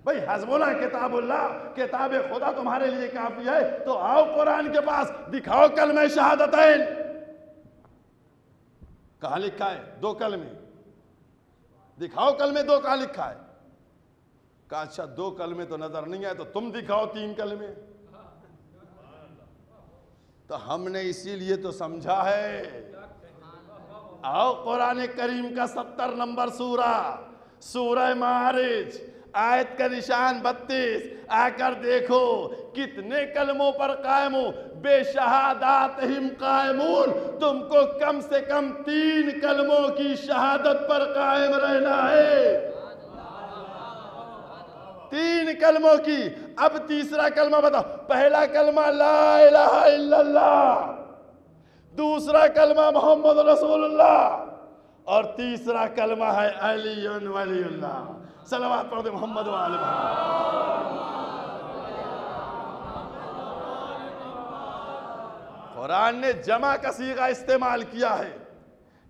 بھئی حضبنا کتاب اللہ، کتاب خدا تمہارے لیے کافی ہے۔ تو آؤ قرآن کے پاس، دکھاؤ کلمہ شہادتین۔ کہاں لکھا ہے؟ دو کلمے۔ دکھاؤ کلمے دو کہاں لکھا ہے؟ کہا اچھا دو کلمے تو نظر نہیں آئے تو تم دکھاؤ تین کلمے۔ تو ہم نے اسی لیے تو سمجھا ہے۔ آؤ قرآن کریم کا ستر نمبر سورہ سورہ معارج۔ آیت کا نشان بتیس۔ آ کر دیکھو، کتنے کلموں پر قائم ہو۔ بے شہادات ہم قائمون۔ تم کو کم سے کم تین کلموں کی شہادت پر قائم رہنا ہے۔ تین کلموں کی۔ اب تیسرا کلمہ بتاؤ۔ پہلا کلمہ لا الہ الا اللہ۔ دوسرا کلمہ محمد رسول اللہ۔ اور تیسرا کلمہ ہے علی ولی اللہ۔ صلوات پڑھ دے محمد و آل محمد۔ قرآن نے جمع کا سیغہ استعمال کیا ہے۔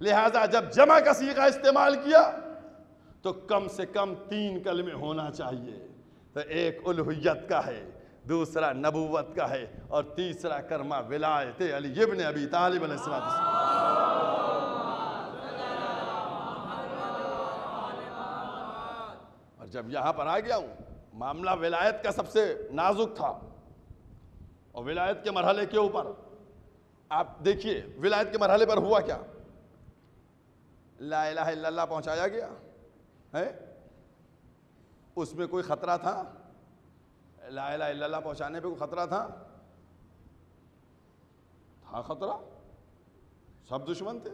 لہذا جب جمع کا سیغہ استعمال کیا، تو کم سے کم تین کلمے ہونا چاہیے۔ تو ایک الہیت کا ہے، دوسرا نبوت کا ہے، اور تیسرا کرما ولایت علی ابن ابی طالب علیہ السلام۔ جب یہاں پر آ گیا ہوں، معاملہ ولایت کا سب سے نازک تھا۔ اور ولایت کے مرحلے کے اوپر، آپ دیکھیے، ولایت کے مرحلے پر ہوا کیا؟ لا الہ الا اللہ پہنچایا گیا ہے اس میں کوئی خطرہ تھا؟ لا الہ الا اللہ پہنچانے پہ کوئی خطرہ تھا؟ تھا خطرہ۔ سب دشمن تھے۔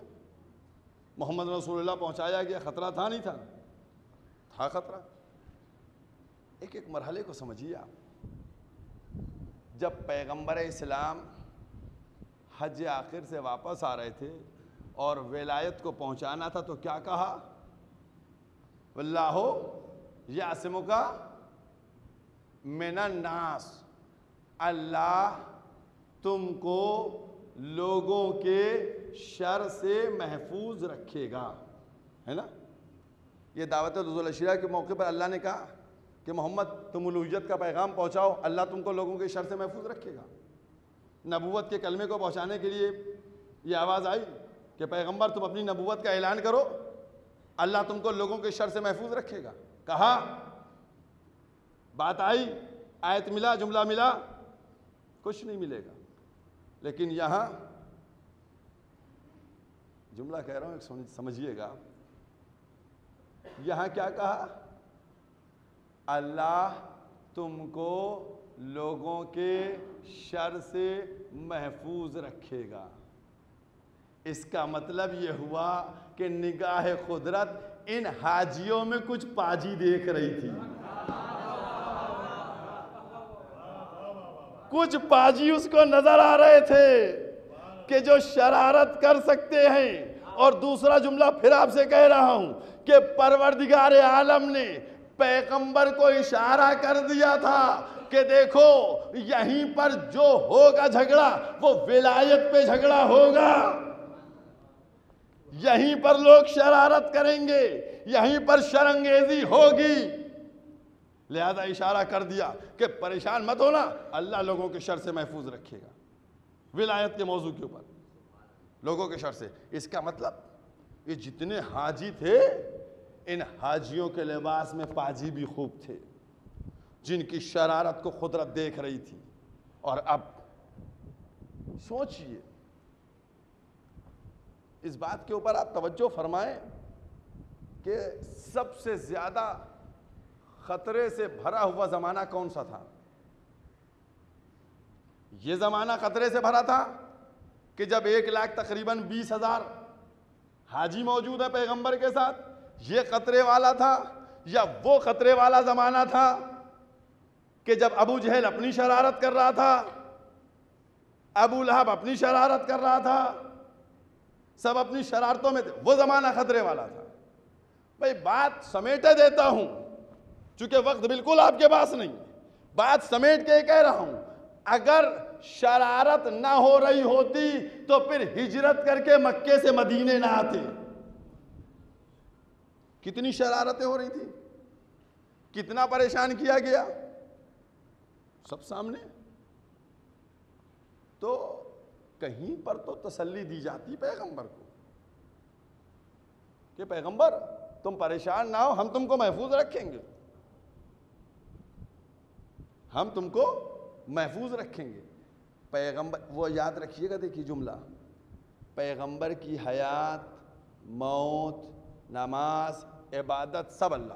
محمد رسول اللہ پہنچایا گیا، خطرہ تھا نہیں تھا؟ تھا خطرہ۔ ایک ایک مرحلے کو سمجھیے آپ۔ جب پیغمبر اسلام حج آخر سے واپس آ رہے تھے اور ولایت کو پہنچانا تھا تو کیا کہا؟ واللہ یاسم کا من الناس۔ اللہ تم کو لوگوں کے شر سے محفوظ رکھے گا۔ ہے نا؟ یہ دعوت رضول الشرا کے موقع پر اللہ نے کہا۔ کہ محمد تم الوحیت کا پیغام پہنچاؤ، اللہ تم کو لوگوں کے شر سے محفوظ رکھے گا۔ نبوت کے کلمے کو پہنچانے کے لیے یہ آواز آئی کہ پیغمبر تم اپنی نبوت کا اعلان کرو، اللہ تم کو لوگوں کے شر سے محفوظ رکھے گا۔ کہا، بات آئی، آیت ملا، جملہ ملا، کچھ نہیں ملے گا۔ لیکن یہاں جملہ کہہ رہا ہوں، ایک سمجھیے گا۔ یہاں کیا کہا؟ اللہ تم کو لوگوں کے شر سے محفوظ رکھے گا۔ اس کا مطلب یہ ہوا کہ نگاہ قدرت ان حاجیوں میں کچھ پاجی دیکھ رہی تھی۔ کچھ پاجی اس کو نظر آ رہے تھے کہ جو شرارت کر سکتے ہیں۔ اور دوسرا جملہ پھر آپ سے کہہ رہا ہوں کہ پروردگار عالم نے پیغمبر کو اشارہ کر دیا تھا کہ دیکھو، یہیں پر جو ہوگا جھگڑا، وہ ولایت پہ جھگڑا ہوگا۔ یہیں پر لوگ شرارت کریں گے، یہیں پر شرنگیزی ہوگی۔ لہذا اشارہ کر دیا کہ پریشان مت ہونا، اللہ لوگوں کے شر سے محفوظ رکھے گا۔ ولایت کے موضوع کے اوپر۔ لوگوں کے شر سے۔ اس کا مطلب یہ جتنے حاجی تھے ان حاجیوں کے لباس میں پاجی بھی خوب تھے، جن کی شرارت کو قدرت دیکھ رہی تھی۔ اور اب سوچئے، اس بات کے اوپر آپ توجہ فرمائیں کہ سب سے زیادہ خطرے سے بھرا ہوا زمانہ کون سا تھا؟ یہ زمانہ خطرے سے بھرا تھا کہ جب ایک لاکھ تقریباً بیس ہزار حاجی موجود ہے پیغمبر کے ساتھ یہ خطرے والا تھا یا وہ خطرے والا زمانہ تھا کہ جب ابو جہل اپنی شرارت کر رہا تھا، ابو لہب اپنی شرارت کر رہا تھا، سب اپنی شرارتوں میں تھے، وہ زمانہ خطرے والا تھا۔ بھائی، بات سمیٹے دیتا ہوں، چونکہ وقت بالکل آپ کے پاس نہیں بات سمیٹ کے کہہ رہا ہوں، اگر شرارت نہ ہو رہی ہوتی تو پھر ہجرت کر کے مکے سے مدینے نہ آتے۔ کتنی شرارتیں ہو رہی تھی کتنا پریشان کیا گیا؟ سب سامنے؟ تو کہیں پر تو تسلی دی جاتی پیغمبر کو کہ پیغمبر، تم پریشان نہ ہو، ہم تم کو محفوظ رکھیں گے۔ ہم تم کو محفوظ رکھیں گے۔ پیغمبر، وہ یاد رکھیے گا دیکھیے جملہ۔ پیغمبر کی حیات، موت نماز، عبادت سب اللہ۔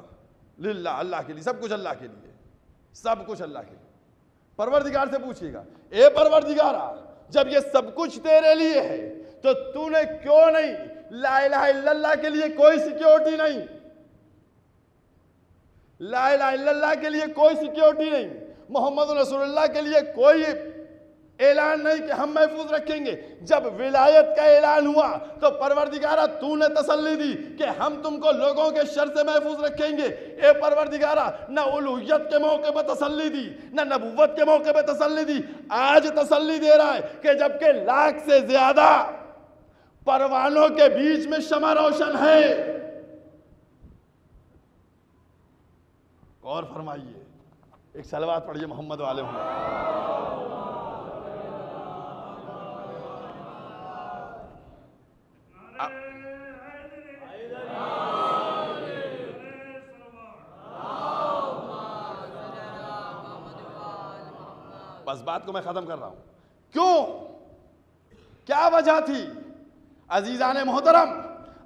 للہ، اللہ کے لیے، سب کچھ اللہ کے لیے۔ سب کچھ اللہ کے لیے۔ پروردگار سے پوچھئے گا، اے پروردگارا جب یہ سب کچھ تیرے لیے ہے، تو تو نے کیوں نہیں؟ لا الہ الا اللہ کے لیے کوئی سیکیورٹی نہیں۔ لا الہ الا اللہ کے لیے کوئی سیکیورٹی نہیں۔ محمد رسول اللہ کے لیے کوئی اعلان نہیں کہ ہم محفوظ رکھیں گے۔ جب ولایت کا اعلان ہوا تو پروردگارہ، تو نے تسلی دی کہ ہم تم کو لوگوں کے شر سے محفوظ رکھیں گے۔ اے پروردگارہ، نہ الوحیت کے موقع پہ تسلی دی، نہ نبوت کے موقع پہ تسلی دی۔ آج تسلی دے رہا ہے کہ جبکہ لاکھ سے زیادہ پروانوں کے بیچ میں شمع روشن ہے۔ اور فرمائیے، ایک سلوات پڑھیے محمد والے ہوں۔ بس بات کو میں ختم کر رہا ہوں۔ کیوں؟ کیا وجہ تھی؟ عزیزان محترم،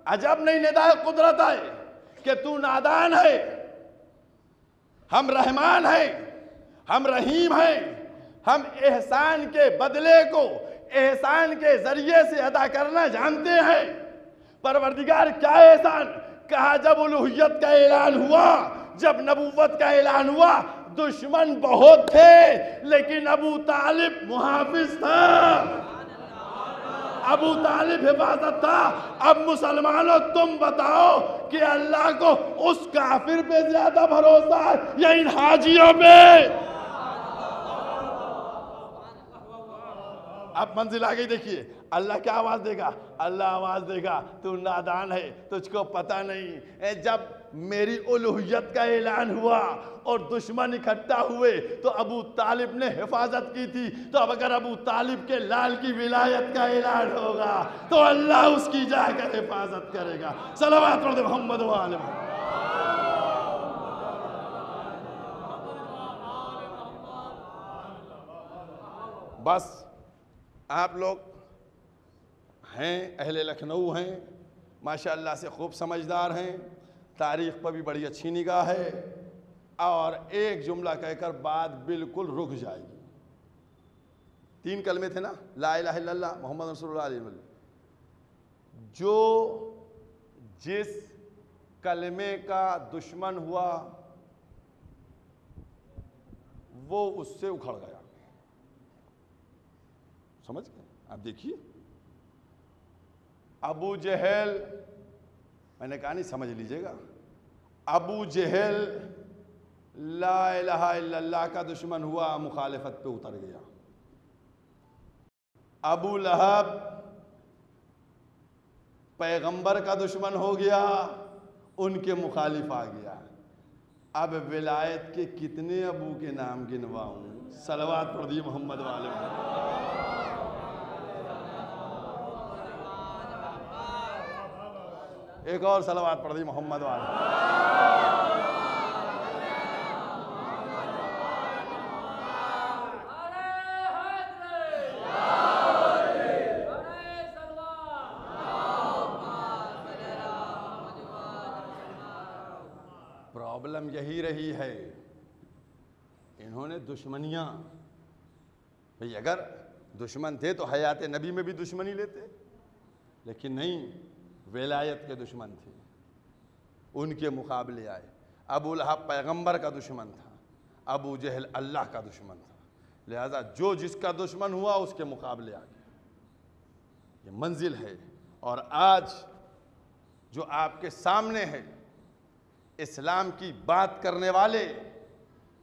عجب نہیں ندائے قدرت ہے کہ تو نادان ہے۔ ہم رحمان ہیں، ہم رحیم ہیں۔ ہم احسان کے بدلے کو احسان کے ذریعے سے ادا کرنا جانتے ہیں۔ پروردگار، کیا احسان؟ کہا جب الوحیت کا اعلان ہوا، جب نبوت کا اعلان ہوا، دشمن بہت تھے، لیکن ابو طالب محافظ تھا۔ ابو طالب حفاظت تھا۔ اب مسلمانوں، تم بتاؤ کہ اللہ کو اس کافر پہ زیادہ بھروسہ ہے یا ان حاجیوں پہ؟ اب منزل آگئی دیکھیے۔ اللہ کیا آواز دے گا؟ اللہ آواز دے گا، تو نادان ہے، تجھ کو پتہ نہیں۔ اے جب میری الوحیت کا اعلان ہوا اور دشمن اکھٹا ہوئے، تو ابو طالب نے حفاظت کی تھی۔ تو اب اگر ابو طالب کے لال کی ولایت کا اعلان ہوگا، تو اللہ اس کی جا کر حفاظت کرے گا۔ صلوات پڑھ دے محمد و آل محمد۔ بس آپ لوگ ہیں، اہل لکھنؤ ہیں، ماشاءاللہ سے خوب سمجھدار ہیں، تاریخ پر بھی بڑی اچھی نگاہ ہے، اور ایک جملہ کہہ کر بات بالکل رک جائے گی۔ تین کلمے تھے نا، لا الہ الا اللہ، محمد رسول اللہ علیہ وسلم۔ جو جس کلمے کا دشمن ہوا، وہ اس سے اکھڑ گیا۔ سمجھ گئے؟ آپ دیکھیے۔ ابو جہل میں نے کہا نہیں سمجھ لیجیے گا۔ ابو جہل لا الہ الا اللہ کا دشمن ہوا مخالفت پہ اتر گیا۔ ابو لہب پیغمبر کا دشمن ہو گیا ان کے مخالف آ گیا۔ اب ولایت کے کتنے ابو کے نام گنواؤں؟ سلوات پڑھ دی محمد والے ایک اور سلوات پڑھ دی محمد والے پرابلم یہی رہی ہے، انہوں نے دشمنیاں۔ بھئی اگر دشمن تھے تو حیات نبی میں بھی دشمنی لیتے، لیکن نہیں ولایت کے دشمن تھے۔ ان کے مقابلے آئے۔ ابو لہب پیغمبر کا دشمن تھا۔ ابو جہل اللہ کا دشمن تھا۔ لہذا جو جس کا دشمن ہوا اس کے مقابلے آ گیا۔ یہ منزل ہے۔ اور آج جو آپ کے سامنے ہے، اسلام کی بات کرنے والے،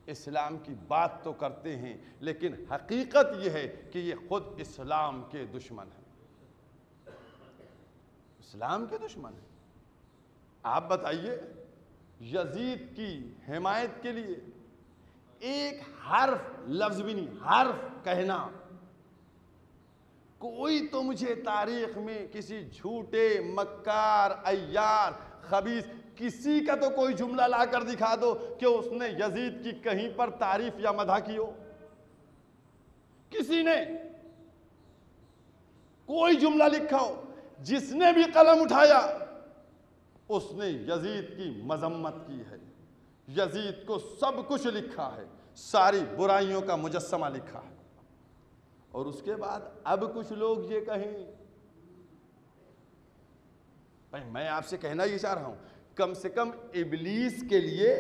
اسلام کی بات تو کرتے ہیں، لیکن حقیقت یہ ہے کہ یہ خود اسلام کے دشمن ہیں۔ اسلام کے دشمن ہیں۔ آپ بتائیے، یزید کی حمایت کے لیے ایک حرف، لفظ بھی نہیں، حرف کہنا۔ کوئی تو مجھے تاریخ میں کسی جھوٹے، مکار، ایار، خبیث، کسی کا تو کوئی جملہ لا کر دکھا دو کہ اس نے یزید کی کہیں پر تعریف یا مدح کی ہو۔ کسی نے کوئی جملہ لکھا ہو جس نے بھی قلم اٹھایا، اس نے یزید کی مذمت کی ہے۔ یزید کو سب کچھ لکھا ہے، ساری برائیوں کا مجسمہ لکھا ہے۔ اور اس کے بعد اب کچھ لوگ یہ کہیں، بھائی میں آپ سے کہنا یہ چاہ رہا ہوں، کم سے کم ابلیس کے لیے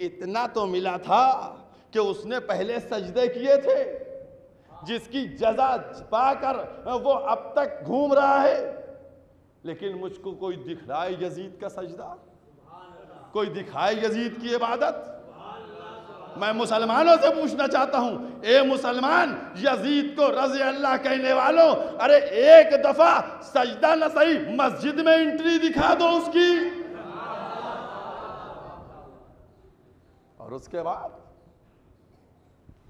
اتنا تو ملا تھا کہ اس نے پہلے سجدے کیے تھے، جس کی جزا پا کر وہ اب تک گھوم رہا ہے۔ لیکن مجھ کو کوئی دکھائے یزید کا سجدہ؟ کوئی دکھائے یزید کی عبادت؟ میں مسلمانوں سے پوچھنا چاہتا ہوں، اے مسلمان، یزید کو رضی اللہ کہنے والوں، ارے ایک دفعہ سجدہ نہ صحیح، مسجد میں انٹری دکھا دو اس کی۔ اور اس کے بعد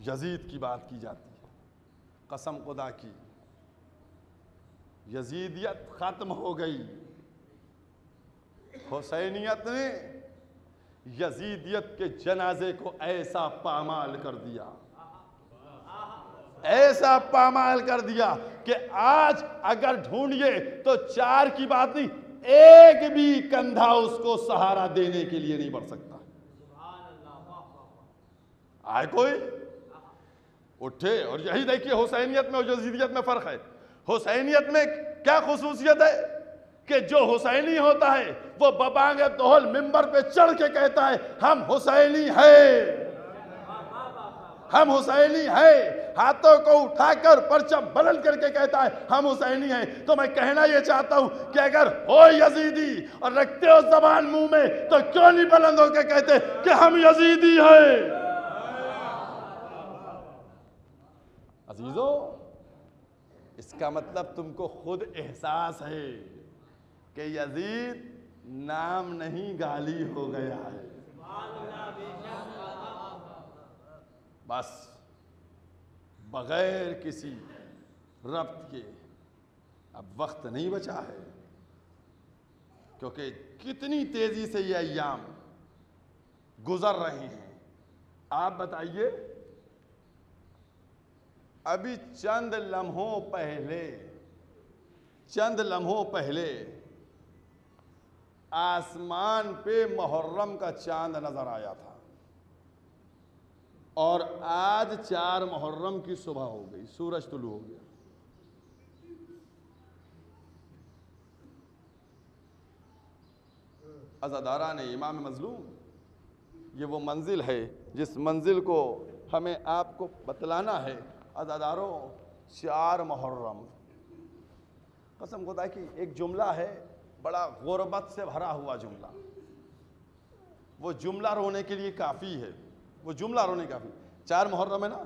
یزید کی بات کی جاتی ہے، قسم خدا کی۔ یزیدیت ختم ہو گئی۔ حسینیت نے یزیدیت کے جنازے کو ایسا پامال کر دیا۔ ایسا پامال کر دیا کہ آج اگر ڈھونڈیے تو چار کی بات نہیں، ایک بھی کندھا اس کو سہارا دینے کے لیے نہیں بڑھ سکتا۔ آئے کوئی؟ اٹھے اور یہی دیکھیے حسینیت میں اور یزیدیت میں فرق ہے۔ حسینیت میں کیا خصوصیت ہے کہ جو حسینی ہوتا ہے وہ ببانگ دوہل ممبر پہ چڑھ کے کہتا ہے، ہم حسینی ہیں۔ ہم حسینی ہیں۔ ہاتھوں کو اٹھا کر پرچم بلند کر کے کہتا ہے، ہم حسینی ہیں۔ تو میں کہنا یہ چاہتا ہوں کہ اگر ہو یزیدی اور رکھتے ہو زبان منہ میں، تو کیوں نہیں بلند ہو کے کہتے کہ ہم یزیدی ہیں؟ عزیزو اس کا مطلب تم کو خود احساس ہے کہ یزید نام نہیں گالی ہو گیا ہے۔ بس، بغیر کسی ربط کے اب وقت نہیں بچا ہے۔ کیونکہ کتنی تیزی سے یہ ایام گزر رہے ہیں۔ آپ بتائیے ابھی چند لمحوں پہلے، چند لمحوں پہلے آسمان پہ محرم کا چاند نظر آیا تھا۔ اور آج چار محرم کی صبح ہو گئی، سورج طلوع ہو گیا۔ ازاداران امام مظلوم، یہ وہ منزل ہے جس منزل کو ہمیں آپ کو بتلانا ہے۔ ازاداروں چار محرم۔ قسم خدا کی، ایک جملہ ہے، بڑا غربت سے بھرا ہوا جملہ۔ وہ جملہ رونے کے لیے کافی ہے۔ وہ جملہ رونے کافی۔ چار محرم ہے نا؟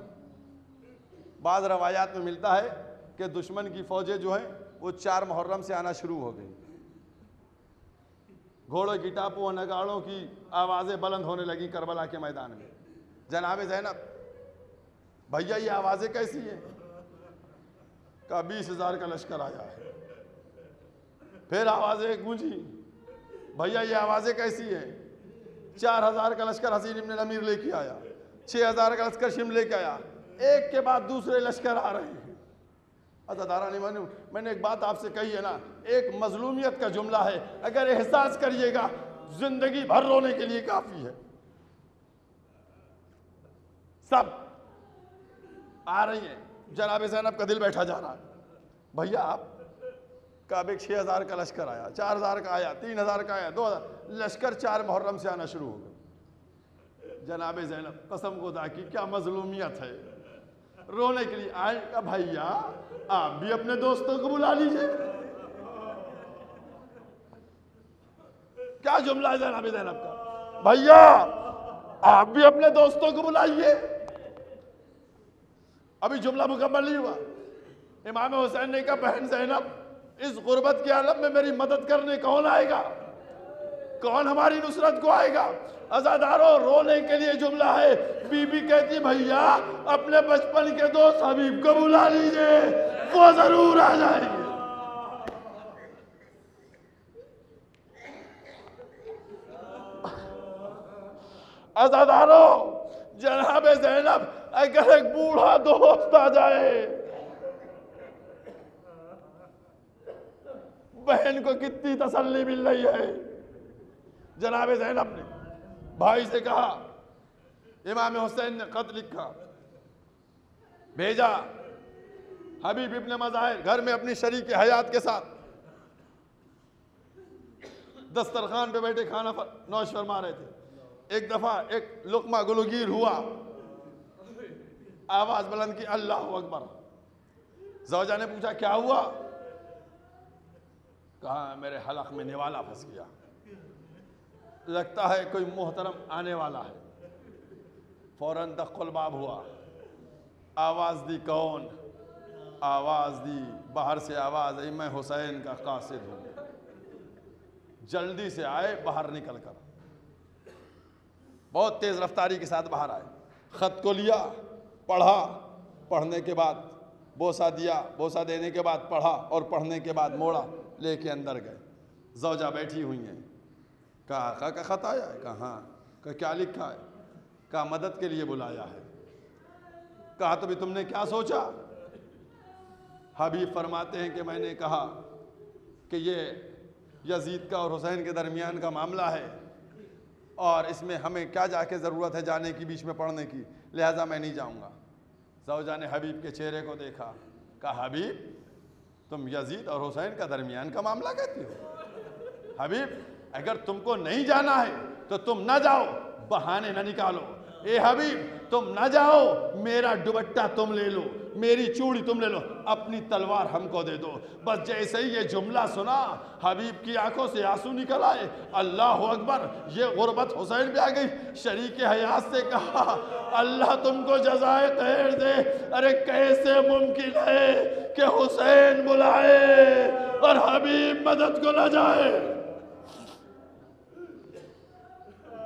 بعض روایات میں ملتا ہے کہ دشمن کی فوجیں جو ہیں، وہ چار محرم سے آنا شروع ہو گئی گھوڑوں کی ٹاپوں نگاڑوں کی آوازیں بلند ہونے لگی کربلا کے میدان میں۔ جناب زینب بھیا، یہ آوازیں کیسی ہیں؟ کہا، بیس ہزار کا لشکر آیا ہے۔ پھر آوازیں گونجی بھیا، یہ آوازیں کیسی ہیں؟ چار ہزار کا لشکر حسین ابن نمیر لے کے آیا۔ چھ ہزار کا لشکر شم لے کے آیا۔ ایک کے بعد دوسرے لشکر آ رہے ہیں۔ اچھا، عزادارہ نہیں میں نے ایک بات آپ سے کہی ہے نا، ایک مظلومیت کا جملہ ہے۔ اگر احساس کریے گا، زندگی بھر رونے کے لیے کافی ہے۔ سب آ رہی ہیں۔ جناب زینب کا دل بیٹھا جا رہا ہے۔ بھیا، آپ کا ایک چھ ہزار کا لشکر آیا، چار ہزار کا آیا، تین ہزار کا آیا، دو ہزار۔ لشکر چار محرم سے آنا شروع ہو گیا جناب زینب، قسم خدا کی، کیا مظلومیت ہے۔ رونے کے لیے آئے کا بھیا، آپ بھی اپنے دوستوں کو بلا لیجیے۔ کیا جملہ ہے جناب زینب کا؟ بھیا، آپ بھی اپنے دوستوں کو بلائیے۔ ابھی جملہ مکمل نہیں ہوا۔ امام حسین نے کہا، بہن زینب، اس غربت کے عالم میں میری مدد کرنے کون آئے گا؟ کون ہماری نصرت کو آئے گا؟ ازاداروں، رونے کے لیے جملہ ہے۔ بی بی کہتی، بھیا، اپنے بچپن کے دوست حبیب کو بلا لیجیے، وہ ضرور آ جائیں گے ازاداروں جناب زینب، اگر ایک بوڑھا دوست آ جائے۔ بہن کو کتنی تسلی مل رہی ہے۔ جناب زینب نے بھائی سے کہا، امام حسین نے خط لکھا، بھیجا۔ حبیب ابن مظاہر گھر میں اپنی شریک حیات کے ساتھ دسترخوان پہ بیٹھے کھانا نوش فرما رہے تھے۔ ایک دفعہ ایک لقمہ گلوگیر ہوا۔ آواز بلند کی، اللہ اکبر۔ زوجہ نے پوچھا، کیا ہوا؟ کہا، میرے حلق میں نوالا پھنس گیا۔ لگتا ہے کوئی محترم آنے والا ہے۔ فوراً دخل باب ہوا۔ آواز دی کون؟ آواز دی باہر سے آواز آئی میں حسین کا قاصد ہوں۔ جلدی سے آئے، باہر نکل کر۔ بہت تیز رفتاری کے ساتھ باہر آئے۔ خط کو لیا، پڑھا، پڑھنے کے بعد بوسا دیا بوسا دینے کے بعد پڑھا اور پڑھنے کے بعد موڑا، لے کے اندر گئے۔ زوجہ بیٹھی ہوئی ہیں۔ کہا آقا کا خط آیا ہے؟ کہا ہاں۔ کہا، کیا لکھا ہے؟ کہا، مدد کے لیے بلایا ہے۔ کہا تو بھی تم نے کیا سوچا؟ حبیب فرماتے ہیں کہ میں نے کہا کہ یہ یزید کا اور حسین کے درمیان کا معاملہ ہے۔ اور اس میں ہمیں کیا جا کے ضرورت ہے جانے کی، بیچ میں پڑھنے کی؟ لہٰذا میں نہیں جاؤں گا۔ زوجہ نے حبیب کے چہرے کو دیکھا۔ کہا، حبیب، تم یزید اور حسین کا درمیان کا معاملہ کہتی ہو۔ حبیب، اگر تم کو نہیں جانا ہے تو تم نہ جاؤ، بہانے نہ نکالو۔ اے حبیب، تم نہ جاؤ، میرا ڈبٹا تم لے لو، میری چوڑی تم لے لو، اپنی تلوار ہم کو دے دو۔ بس جیسے ہی یہ جملہ سنا، حبیب کی آنکھوں سے آنسو نکل آئے۔ اللہ اکبر، یہ غربت حسین بھی آ گئی۔ شریک حیات سے کہا، اللہ تم کو جزائے خیر دے۔ ارے کیسے ممکن ہے کہ حسین بلائے اور حبیب مدد کو نہ جائے؟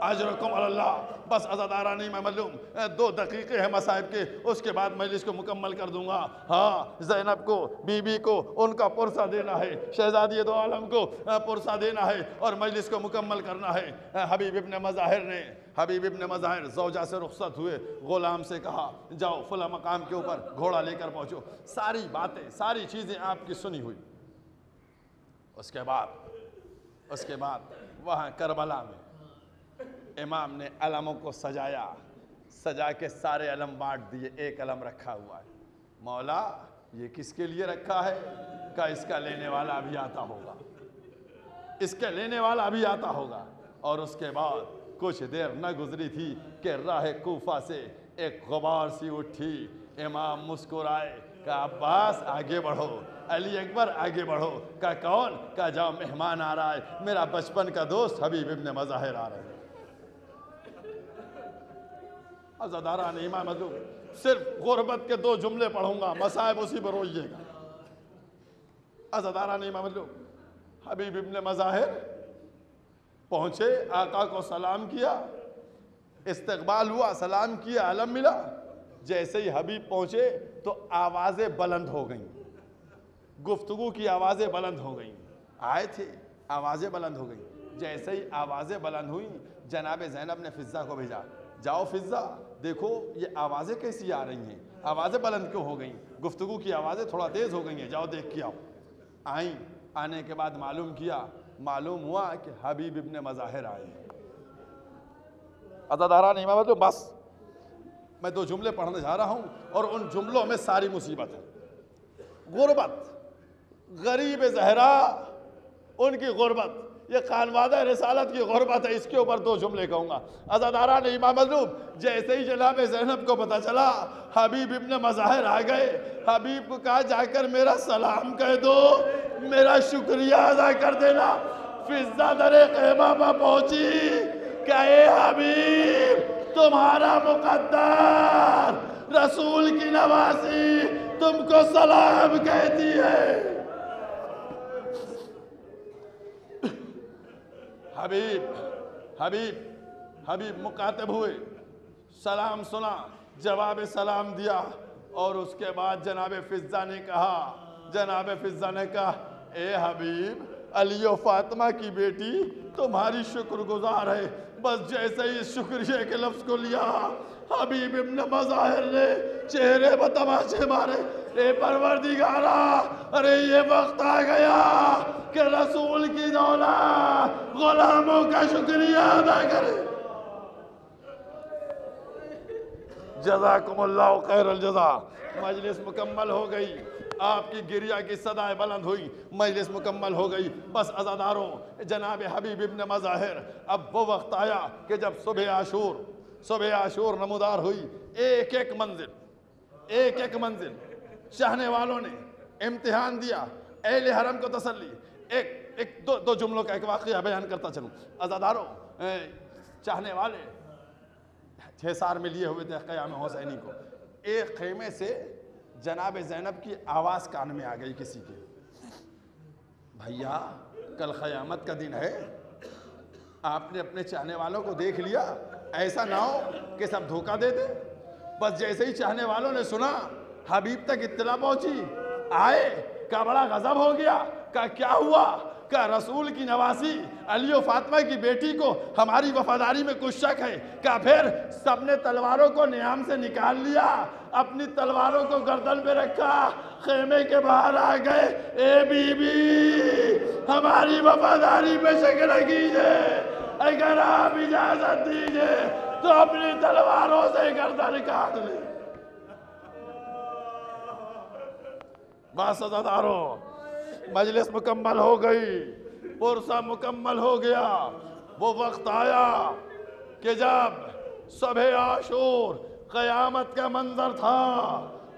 اجرکم اللہ۔ بس ازادارہ نہیں، میں معلوم دو دقیقے ہیں مصائب کے، اس کے بعد مجلس کو مکمل کر دوں گا۔ ہاں زینب کو بی بی کو، ان کا پرسہ دینا ہے۔ شہزادی دو عالم کو پرسہ دینا ہے اور مجلس کو مکمل کرنا ہے۔ حبیب ابن مظاہر نے، حبیب ابن مظاہر زوجہ سے رخصت ہوئے، غلام سے کہا، جاؤ فلا مقام کے اوپر گھوڑا لے کر پہنچو۔ ساری باتیں، ساری چیزیں آپ کی سنی ہوئی۔ اس کے بعد، اس کے بعد، وہاں کربلا میں امام نے علموں کو سجایا، سجا کے سارے علم بانٹ دیے، ایک علم رکھا ہوا ہے۔ مولا، یہ کس کے لیے رکھا ہے؟ کہ اس کا لینے والا بھی آتا ہوگا۔ اس کے لینے والا بھی آتا ہوگا۔ اور اس کے بعد کچھ دیر نہ گزری تھی کہ راہ کوفہ سے ایک غبار سی اٹھی۔ امام مسکرائے کہ عباس، آگے بڑھو۔ علی اکبر، آگے بڑھو۔ کہ کون؟ کہ جاؤ مہمان آ رہا ہے۔ میرا بچپن کا دوست حبیب ابن مظاہر آ رہے ہیں ازاداران امام حضور صرف غربت کے دو جملے پڑھوں گا مسائب اسی پر روئیے گا۔ ازاداران امام حضور حبیب ابن مظاہر پہنچے، آقا کو سلام کیا، استقبال ہوا، سلام کیا، علم ملا۔ جیسے ہی حبیب پہنچے تو آوازیں بلند ہو گئیں۔ گفتگو کی آوازیں بلند ہو گئیں۔ آئے تھے، آوازیں بلند ہو گئیں۔ جیسے ہی آوازیں بلند ہوئیں، جناب زینب نے فضہ کو بھیجا۔ جاؤ فضہ۔ دیکھو، یہ آوازیں کیسی آ رہی ہیں؟ آوازیں بلند کیوں ہو گئیں؟ گفتگو کی آوازیں تھوڑا تیز ہو گئی ہیں۔ جاؤ، دیکھ کے آؤ۔ آئیں۔ آنے کے بعد معلوم کیا، معلوم ہوا کہ حبیب ابن مظاہر آئے ہیں۔ عزاداران امام تو بس، میں دو جملے پڑھنے جا رہا ہوں اور ان جملوں میں ساری مصیبت ہے۔ غربت، غریب زہرا، ان کی غربت۔ یہ خانوادہ رسالت کی غربت ہے، اس کے اوپر دو جملے کہوں گا۔ ازاداران امام مظلوم، جیسے ہی جناب زینب کو پتا چلا، حبیب ابن مظاہر آ گئے۔ حبیب کو کہا، جا کر میرا سلام کہہ دو، میرا شکریہ ادا کر دینا۔ فضہ در قیمہ پہ پہنچی، کہ اے حبیب، تمہارا مقدر، رسول کی نواسی تم کو سلام کہتی ہے۔ حبیب حبیب حبیب مکاتب ہوئے۔ سلام سنا، جواب سلام دیا۔ اور اس کے بعد جناب فضہ نے کہا، جناب فضہ نے کہا، اے حبیب، علی و فاطمہ کی بیٹی تمہاری شکر گزار ہے۔ بس جیسے ہی شکریہ کے لفظ کو لیا، حبیب ابن مظاہر نے چہرے بتماشے مارے۔ اے پروردگارا، ارے یہ وقت آ گیا کہ رسول کی دولت غلاموں کا شکریہ ادا کرے۔ جزاکم اللہ خیر الجزا مجلس مکمل ہو گئی۔ آپ کی گریا کی صدائے بلند ہوئی۔ مجلس مکمل ہو گئی۔ بس ازاداروں جناب حبیب ابن مظاہر، اب وہ وقت آیا کہ جب صبح عاشور صبح عاشور نمودار ہوئی۔ ایک ایک منزل، ایک ایک منزل۔ چاہنے والوں نے امتحان دیا اہل حرم کو تسلی۔ ایک ایک دو, دو جملوں کا ایک واقعہ بیان کرتا چلوں۔ ازاداروں چاہنے والے چھ سار میں لیے ہوئے تھے قیام حسینی کو۔ ایک خیمے سے جناب زینب کی آواز کان میں آ گئی کسی کے۔ بھیا کل قیامت کا دن ہے۔ آپ نے اپنے چاہنے والوں کو دیکھ لیا۔ ایسا نہ ہو کہ سب دھوکہ دے دے بس جیسے ہی چاہنے والوں نے سنا حبیب تک اطلاع پہنچی۔ آئے، کا بڑا غضب ہو گیا۔ کا کیا ہوا؟ کہ رسول کی نواسی علی و فاطمہ کی بیٹی کو ہماری وفاداری میں کچھ شک ہے۔ کہ پھر سب نے تلواروں کو نیام سے نکال لیا، اپنی تلواروں کو گردن پہ رکھا، خیمے کے باہر آ گئے۔ اے بی بی ہماری وفاداری پہ شک رکھیجئے اگر آپ اجازت دیجیے تو اپنی تلواروں سے گردن کاٹ لیں۔ بس عزداروں مجلس مکمل ہو گئی پرسہ مکمل ہو گیا، وہ وقت آیا کہ جب صبح عاشور قیامت کا منظر تھا،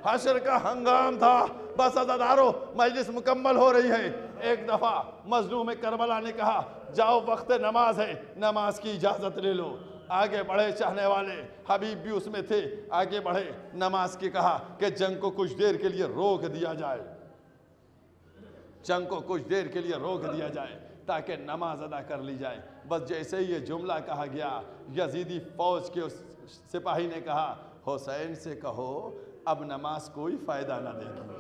حشر کا ہنگام تھا بس عزدارو مجلس مکمل ہو رہی ہے۔ ایک دفعہ مظلوم کربلا نے کہا، جاؤ وقت نماز ہے، نماز کی اجازت لے لو۔ آگے بڑھے چاہنے والے۔ حبیب بھی اس میں تھے۔ آگے بڑھے۔ نماز کی کہا کہ جنگ کو کچھ دیر کے لیے روک دیا جائے۔ جنگ کو کچھ دیر کے لیے روک دیا جائے تاکہ نماز ادا کر لی جائے۔ بس جیسے ہی یہ جملہ کہا گیا، یزیدی فوج کے اس سپاہی نے کہا، حسین سے کہو، اب نماز کوئی فائدہ نہ دے گی۔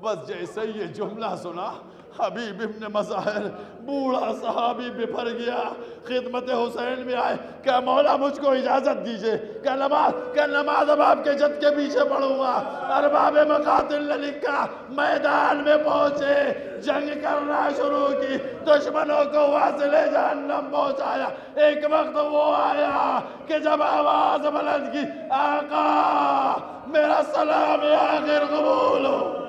بس جیسے ہی یہ جملہ سنا حبیب ابن مظاہر، بوڑھا صحابی بپھر گیا۔ خدمت حسین میں آئے کہ مولا، مجھ کو اجازت دیجیے۔ کہ نماز کہ نماز اب آپ کے جد کے پیچھے پڑھوں گا۔ ارباب مقاتل نے لکھا، میدان میں پہنچے۔ جنگ کرنا شروع کی۔ دشمنوں کو واصل جہنم پہنچایا۔ ایک وقت وہ آیا کہ جب آواز بلند کی، آقا، میرا سلام آخر قبول ہو۔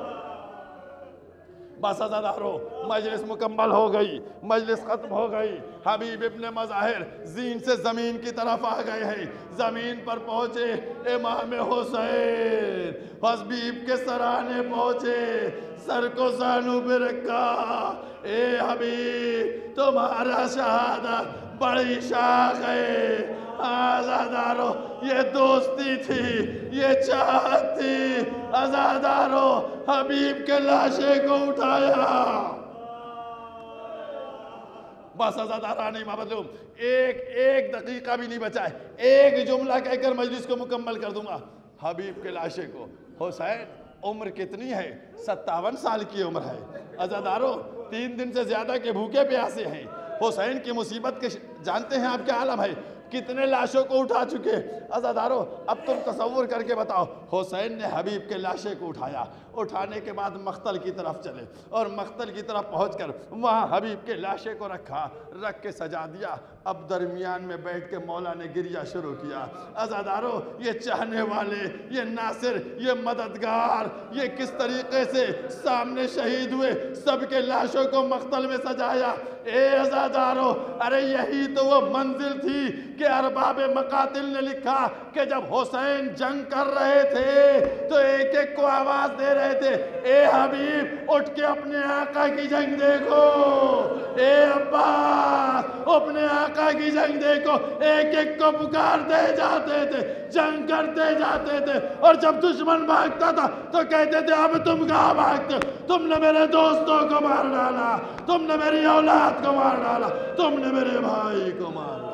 بس ازادارو مجلس مکمل ہو گئی، مجلس ختم ہو گئی۔ حبیب ابن مظاہر زین سے زمین کی طرف آ گئے ہیں۔ زمین پر پہنچے امام حسین حسبیب کے سرانے پہنچے۔ سر کو زانو پہ رکھا اے حبیب، تمہارا شہادت بڑی شاخ ہے۔ آزادارو، یہ دوستی تھی، یہ چاہت تھی۔ آزادارو، حبیب کے لاشے کو اٹھایا۔ بس آزادارانی محمد ایک ایک دقیقہ بھی نہیں بچائے ایک جملہ کہہ کر مجلس کو مکمل کر دوں گا۔ حبیب کے لاشے کو۔ حسین، عمر کتنی ہے؟ ستاون سال کی عمر ہے۔ ازادارو تین دن سے زیادہ کے بھوکے پیاسے ہیں۔ حسین کی مصیبت کے جانتے ہیں آپ کیا عالم ہے؟ کتنے لاشوں کو اٹھا چکے؟ ازادارو اب تم تصور کر کے بتاؤ، حسین نے حبیب کے لاشے کو اٹھایا۔ اٹھانے کے بعد مختل کی طرف چلے اور مختل کی طرف پہنچ کر وہاں حبیب کے لاشے کو رکھا، رکھ کے سجا دیا۔ اب درمیان میں بیٹھ کے مولا نے گریا شروع کیا۔ ازادارو یہ چاہنے والے، یہ ناصر، یہ مددگار، یہ کس طریقے سے سامنے شہید ہوئے؟ سب کے لاشوں کو مختل میں سجایا۔ اے ازادارو ارے یہی تو وہ منزل تھی کہ ارباب مقاتل نے لکھا کہ جب حسین جنگ کر رہے تھے تو ایک ایک کو آواز دے رہے تھے، اے حبیب، اٹھ کے اپنے آقا کی جنگ دیکھو، اے عباس، اپنے آقا کی جنگ دیکھو، ایک ایک کو پکارتے جاتے تھے، جنگ کرتے جاتے تھے، اور جب دشمن بھاگتا تھا تو کہتے تھے، اب تم کہاں بھاگتے تم نے میرے دوستوں کو مار ڈالا۔ تم نے میری اولاد کو مار ڈالا۔ تم نے میرے بھائی کو مار ڈالا۔